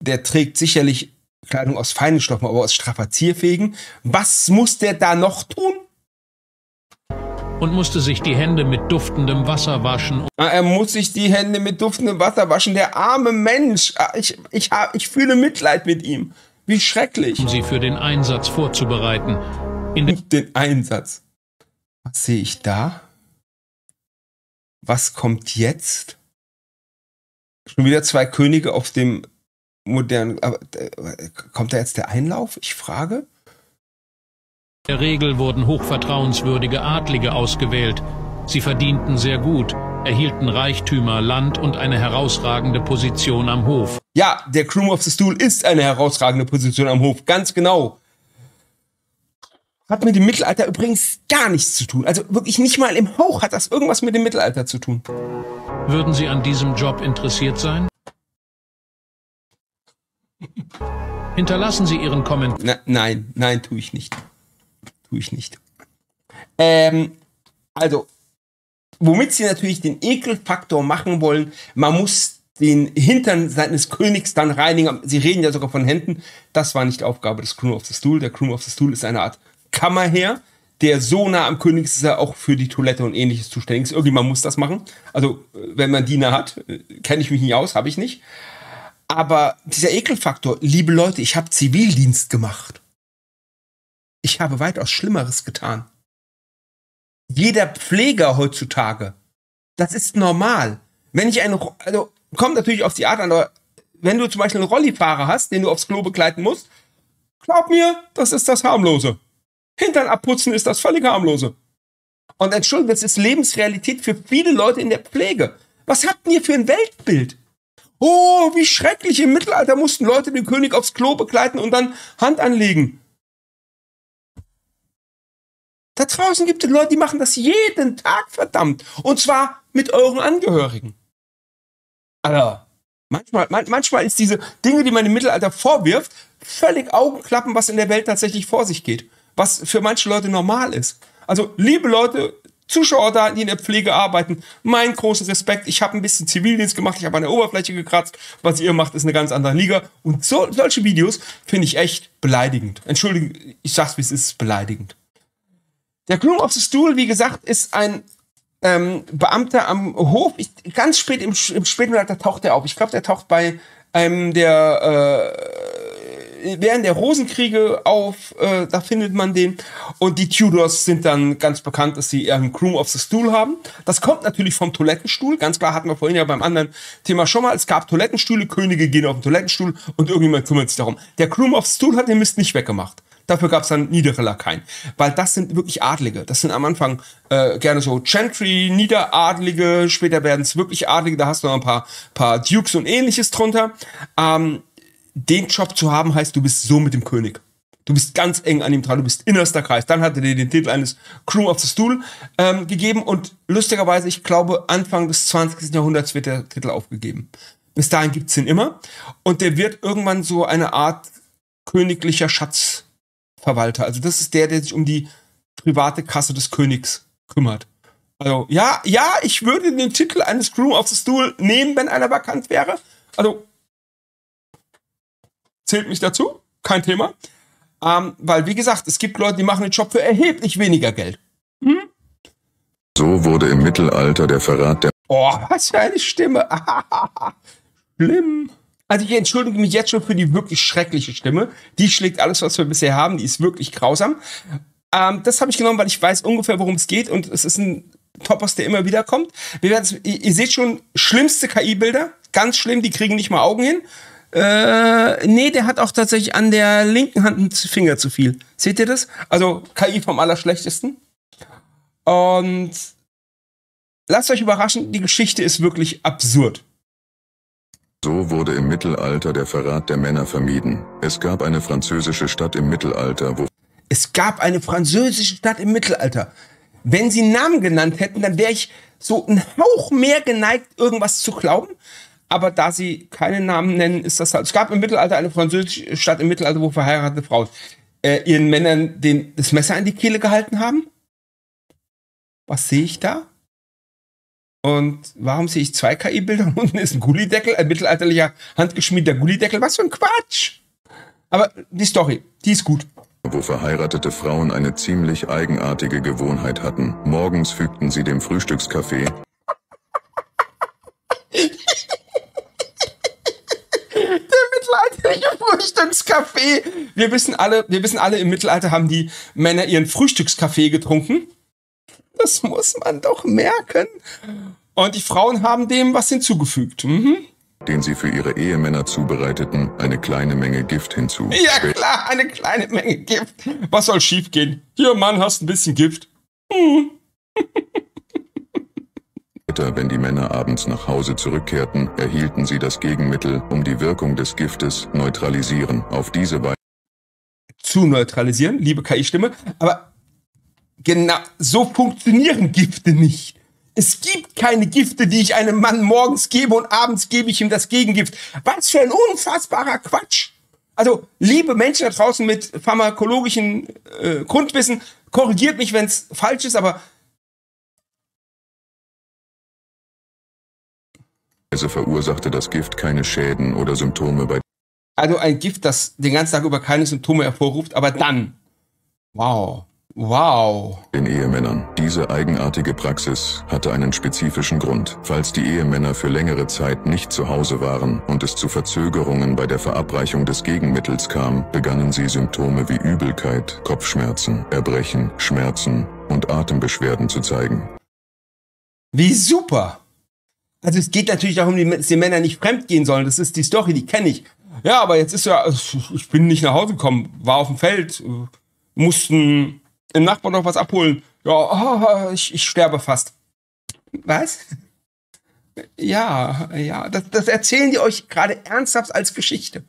Der trägt sicherlich Kleidung aus feinen Stoffen, aber aus strapazierfähigen. Was muss der da noch tun? Und musste sich die Hände mit duftendem Wasser waschen. Ah, er muss sich die Hände mit duftendem Wasser waschen. Der arme Mensch. Ah, ich, ich, ich fühle Mitleid mit ihm. Wie schrecklich. Um sie für den Einsatz vorzubereiten. In den Einsatz. Was sehe ich da? was kommt jetzt? Schon wieder zwei Könige auf dem modernen. Aber, äh, kommt da jetzt der Einlauf? Ich frage. In der Regel wurden hochvertrauenswürdige Adlige ausgewählt. Sie verdienten sehr gut, erhielten Reichtümer, Land und eine herausragende Position am Hof. Ja, der Groom of the Stool ist eine herausragende Position am Hof, ganz genau. Hat mit dem Mittelalter übrigens gar nichts zu tun. Also wirklich nicht mal im Hauch hat das irgendwas mit dem Mittelalter zu tun. Würden Sie an diesem Job interessiert sein? Hinterlassen Sie Ihren Kommentar. Nein, nein, tue ich nicht. Tue ich nicht. Ähm, also, womit sie natürlich den Ekelfaktor machen wollen, man muss den Hintern seines Königs dann reinigen. Sie reden ja sogar von Händen. Das war nicht Aufgabe des Crew of the Stool. Der Crew of the Stool ist eine Art Kammerherr, der so nah am König ist, dass er auch für die Toilette und ähnliches zuständig ist. Irgendjemand muss das machen. Also, wenn man Diener hat, kenne ich mich nicht aus, habe ich nicht. Aber dieser Ekelfaktor, liebe Leute, ich habe Zivildienst gemacht. Ich habe weitaus Schlimmeres getan. Jeder Pfleger heutzutage, das ist normal. Wenn ich eine, also kommt natürlich auf die Art an, aber wenn du zum Beispiel einen Rollifahrer hast, den du aufs Klo begleiten musst, glaub mir, das ist das harmlose. Hintern abputzen ist das völlig harmlose. Und entschuldigung, das ist Lebensrealität für viele Leute in der Pflege. Was habt ihr für ein Weltbild? Oh, wie schrecklich. Im Mittelalter mussten Leute den König aufs Klo begleiten und dann Hand anlegen. Da draußen gibt es Leute, die machen das jeden Tag, verdammt. Und zwar mit euren Angehörigen. Aber manchmal, man, manchmal ist diese Dinge, die man im Mittelalter vorwirft, völlig Augenklappen, was in der Welt tatsächlich vor sich geht. Was für manche Leute normal ist. Also, liebe Leute, Zuschauer da, die in der Pflege arbeiten, mein großes Respekt. Ich habe ein bisschen Zivildienst gemacht, ich habe an der Oberfläche gekratzt. Was ihr macht, ist eine ganz andere Liga. Und so, solche Videos finde ich echt beleidigend. Entschuldigung, ich sag's wie es ist, beleidigend. Der Groom of the Stool, wie gesagt, ist ein ähm, Beamter am Hof. Ich, ganz spät im, im späten Alter taucht er auf. Ich glaube, der taucht bei einem der äh, während der Rosenkriege auf, äh, da findet man den. Und die Tudors sind dann ganz bekannt, dass sie ihren Groom of the Stool haben. Das kommt natürlich vom Toilettenstuhl. Ganz klar hatten wir vorhin ja beim anderen Thema schon mal. Es gab Toilettenstühle, Könige gehen auf den Toilettenstuhl und irgendjemand kümmert sich darum. Der Groom of the Stool hat den Mist nicht weggemacht. Dafür gab es dann niedere Lakaien. Weil das sind wirklich Adlige. Das sind am Anfang äh, gerne so Gentry, Niederadlige, später werden es wirklich Adlige, da hast du noch ein paar, paar Dukes und ähnliches drunter. Ähm, den Job zu haben, heißt, du bist so mit dem König. Du bist ganz eng an ihm dran, du bist innerster Kreis. Dann hat er dir den Titel eines Crew of the Stool ähm, gegeben und lustigerweise, ich glaube, Anfang des 20. Jahrhunderts wird der Titel aufgegeben. Bis dahin gibt's ihn immer. Und der wird irgendwann so eine Art königlicher Schatz Verwalter. Also das ist der, der sich um die private Kasse des Königs kümmert. Also ja, ja, ich würde den Titel eines Groom of the Stool nehmen, wenn einer vakant wäre. Also zählt mich dazu, kein Thema. Ähm, weil, wie gesagt, es gibt Leute, die machen den Job für erheblich weniger Geld. Hm? So wurde im Mittelalter der Verrat der... Oh, was für eine Stimme. Schlimm. Also ich entschuldige mich jetzt schon für die wirklich schreckliche Stimme. Die schlägt alles, was wir bisher haben. Die ist wirklich grausam. Ähm, das habe ich genommen, weil ich weiß ungefähr, worum es geht. Und es ist ein Topos, der immer wieder kommt. Wir ihr seht schon schlimmste KI-Bilder. Ganz schlimm, die kriegen nicht mal Augen hin. Äh, nee, der hat auch tatsächlich an der linken Hand einen Finger zu viel. Seht ihr das? Also KI vom Allerschlechtesten. Und lasst euch überraschen, die Geschichte ist wirklich absurd. So wurde im Mittelalter der Verrat der Männer vermieden. Es gab eine französische Stadt im Mittelalter, wo... Es gab eine französische Stadt im Mittelalter. Wenn sie Namen genannt hätten, dann wäre ich so ein Hauch mehr geneigt, irgendwas zu glauben. Aber da sie keine Namen nennen, ist das halt. Es gab im Mittelalter eine französische Stadt im Mittelalter, wo verheiratete Frauen äh, ihren Männern den, das Messer in die Kehle gehalten haben. Was sehe ich da? Und warum sehe ich zwei KI-Bilder und unten ist ein Gullideckel, ein mittelalterlicher handgeschmiedeter Gullideckel? Was für ein Quatsch! Aber die Story, die ist gut. Wo verheiratete Frauen eine ziemlich eigenartige Gewohnheit hatten. Morgens fügten sie dem Frühstückskaffee Der mittelalterliche Frühstückskaffee. Wir wissen alle, wir wissen alle, im Mittelalter haben die Männer ihren Frühstückskaffee getrunken. Das muss man doch merken. Und die Frauen haben dem was hinzugefügt. Mhm. den sie für ihre Ehemänner zubereiteten, eine kleine Menge Gift hinzu. Ja klar, eine kleine Menge Gift. Was soll schiefgehen? Hier, Mann, hast ein bisschen Gift. Hm. Wenn die Männer abends nach Hause zurückkehrten, erhielten sie das Gegenmittel, um die Wirkung des Giftes neutralisieren. Auf diese Weise zu neutralisieren, liebe KI-Stimme. Aber genau so funktionieren Gifte nicht. Es gibt keine Gifte, die ich einem Mann morgens gebe und abends gebe ich ihm das Gegengift. Was für ein unfassbarer Quatsch. Also, liebe Menschen da draußen mit pharmakologischen äh, Grundwissen, korrigiert mich, wenn es falsch ist, aber verursachte das Gift keine Schäden oder Symptome bei also ein Gift, das den ganzen Tag über keine Symptome hervorruft, aber dann. Wow. Wow. Den Ehemännern. Diese eigenartige Praxis hatte einen spezifischen Grund. Falls die Ehemänner für längere Zeit nicht zu Hause waren und es zu Verzögerungen bei der Verabreichung des Gegenmittels kam, begannen sie Symptome wie Übelkeit, Kopfschmerzen, Erbrechen, Schmerzen und Atembeschwerden zu zeigen. Wie super! Also es geht natürlich darum, dass die Männer nicht fremd gehen sollen. Das ist die Story, die kenne ich. Ja, aber jetzt ist ja, ich bin nicht nach Hause gekommen, war auf dem Feld, mussten im Nachbarn noch was abholen. Ja, oh, ich, ich sterbe fast. Was? Ja, ja, das, das erzählen die euch gerade ernsthaft als Geschichte.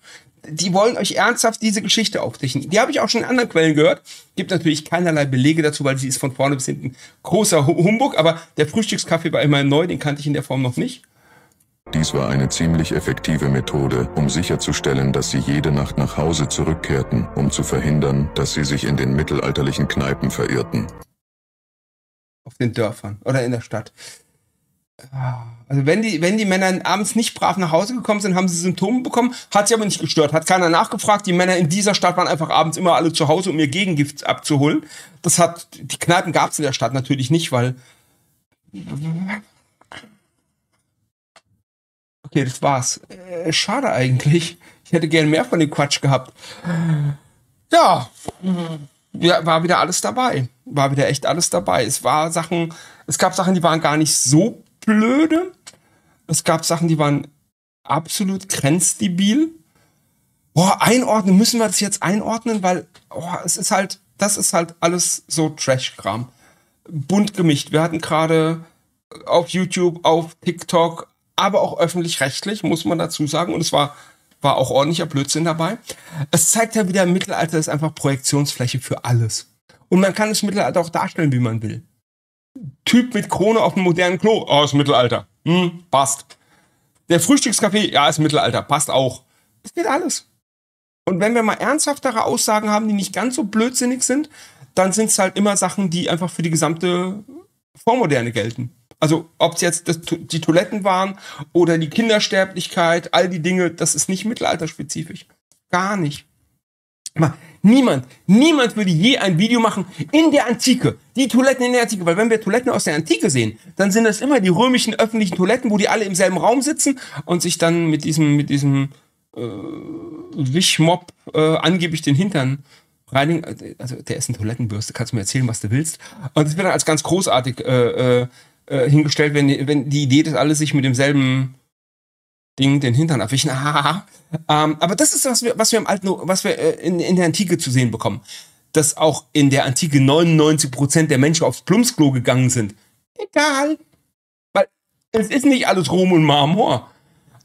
Die wollen euch ernsthaft diese Geschichte auftischen. Die habe ich auch schon in anderen Quellen gehört. Gibt natürlich keinerlei Belege dazu, weil sie ist von vorne bis hinten großer Humbug. Aber der Frühstückskaffee war immerhin neu, den kannte ich in der Form noch nicht. Dies war eine ziemlich effektive Methode, um sicherzustellen, dass sie jede Nacht nach Hause zurückkehrten, um zu verhindern, dass sie sich in den mittelalterlichen Kneipen verirrten. Auf den Dörfern oder in der Stadt. Also wenn die, wenn die Männer abends nicht brav nach Hause gekommen sind, haben sie Symptome bekommen, hat sie aber nicht gestört, hat keiner nachgefragt. Die Männer in dieser Stadt waren einfach abends immer alle zu Hause, um ihr Gegengift abzuholen. Das hat, die Kneipen gab es in der Stadt natürlich nicht, weil Okay, das war's. Äh, schade eigentlich. Ich hätte gern mehr von dem Quatsch gehabt. Ja, ja, war wieder alles dabei. War wieder echt alles dabei. Es war Sachen, es gab Sachen, die waren gar nicht so blöde. Es gab Sachen, die waren absolut grenzdebil. Boah, einordnen, müssen wir das jetzt einordnen, weil oh, es ist halt, das ist halt alles so Trash-Kram. Bunt gemischt. Wir hatten gerade auf YouTube, auf TikTok, aber auch öffentlich-rechtlich, muss man dazu sagen. Und es war, war auch ordentlicher Blödsinn dabei. Es zeigt ja wieder, Mittelalter ist einfach Projektionsfläche für alles. Und man kann das Mittelalter auch darstellen, wie man will. Typ mit Krone auf einem modernen Klo, oh, ist Mittelalter. Hm, passt. Der Frühstückskaffee, ja, ist Mittelalter, passt auch. Es geht alles. Und wenn wir mal ernsthaftere Aussagen haben, die nicht ganz so blödsinnig sind, dann sind es halt immer Sachen, die einfach für die gesamte Vormoderne gelten. Also ob es jetzt das, die Toiletten waren oder die Kindersterblichkeit, all die Dinge, das ist nicht mittelalterspezifisch. Gar nicht. Aber niemand, niemand würde je ein Video machen in der Antike. Die Toiletten in der Antike, weil wenn wir Toiletten aus der Antike sehen, dann sind das immer die römischen öffentlichen Toiletten, wo die alle im selben Raum sitzen und sich dann mit diesem, mit diesem äh, Wischmob äh, angeblich den Hintern reinigen. Also der ist eine Toilettenbürste, kannst du mir erzählen, was du willst. Und das wird dann als ganz großartig äh, äh, äh, hingestellt, wenn, wenn die Idee, dass alle sich mit demselben Ding den Hintern abwischen. ähm, aber das ist was wir, was wir im Alten, was wir äh, in, in der Antike zu sehen bekommen. Dass auch in der Antike 99% der Menschen aufs Plumpsklo gegangen sind. Egal. Weil es ist nicht alles Rom und Marmor.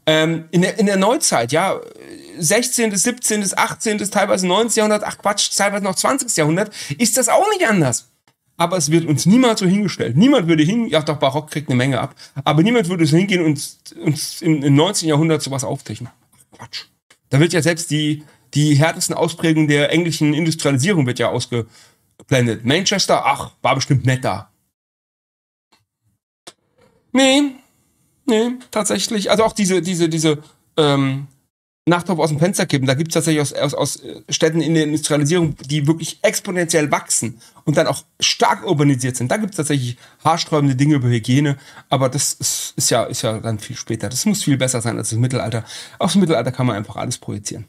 Ähm, in, der, in der Neuzeit, ja, 16., 17., 18., teilweise 19. Jahrhundert, ach Quatsch, teilweise noch 20. Jahrhundert, ist das auch nicht anders aber es wird uns niemals so hingestellt. Niemand würde hin, ja doch, Barock kriegt eine Menge ab, aber niemand würde so hingehen und uns im, im 19. Jahrhundert sowas auftischen. Quatsch. Da wird ja selbst die, die härtesten Ausprägungen der englischen Industrialisierung wird ja ausgeblendet. Manchester, ach, war bestimmt nett da. Nee, nee, tatsächlich. Also auch diese, diese, diese, ähm, Nachtopf aus dem Fenster kippen. Da gibt es tatsächlich aus, aus, aus Städten in der Industrialisierung, die wirklich exponentiell wachsen und dann auch stark urbanisiert sind. Da gibt es tatsächlich haarsträubende Dinge über Hygiene, aber das ist, ist, ja, ist ja dann viel später. Das muss viel besser sein als das Mittelalter. Dem Mittelalter kann man einfach alles projizieren.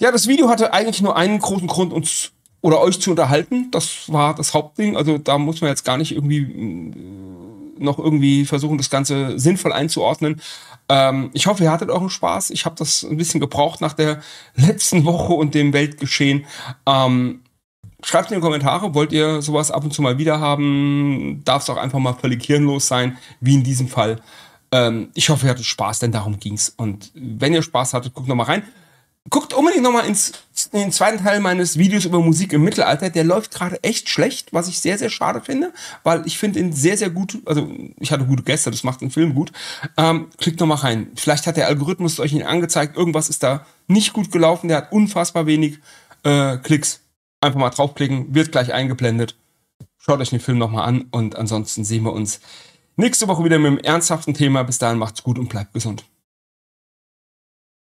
Ja, das Video hatte eigentlich nur einen großen Grund, uns oder euch zu unterhalten. Das war das Hauptding. Also da muss man jetzt gar nicht irgendwie äh, noch irgendwie versuchen, das Ganze sinnvoll einzuordnen. Ähm, ich hoffe, ihr hattet euren Spaß. Ich habe das ein bisschen gebraucht nach der letzten Woche und dem Weltgeschehen. Ähm, schreibt in die Kommentare, wollt ihr sowas ab und zu mal wieder haben? Darf es auch einfach mal völlig hirnlos sein, wie in diesem Fall. Ähm, ich hoffe, ihr hattet Spaß, denn darum ging's. Und wenn ihr Spaß hattet, guckt noch mal rein. Guckt unbedingt noch mal ins ersten, den zweiten Teil meines Videos über Musik im Mittelalter, der läuft gerade echt schlecht, was ich sehr, sehr schade finde, weil ich finde ihn sehr, sehr gut, also ich hatte gute Gäste, das macht den Film gut. Ähm, klickt noch mal rein. Vielleicht hat der Algorithmus euch ihn angezeigt, irgendwas ist da nicht gut gelaufen, der hat unfassbar wenig äh, Klicks. Einfach mal draufklicken, wird gleich eingeblendet. Schaut euch den Film noch mal an und ansonsten sehen wir uns nächste Woche wieder mit einem ernsthaften Thema. Bis dahin macht's gut und bleibt gesund.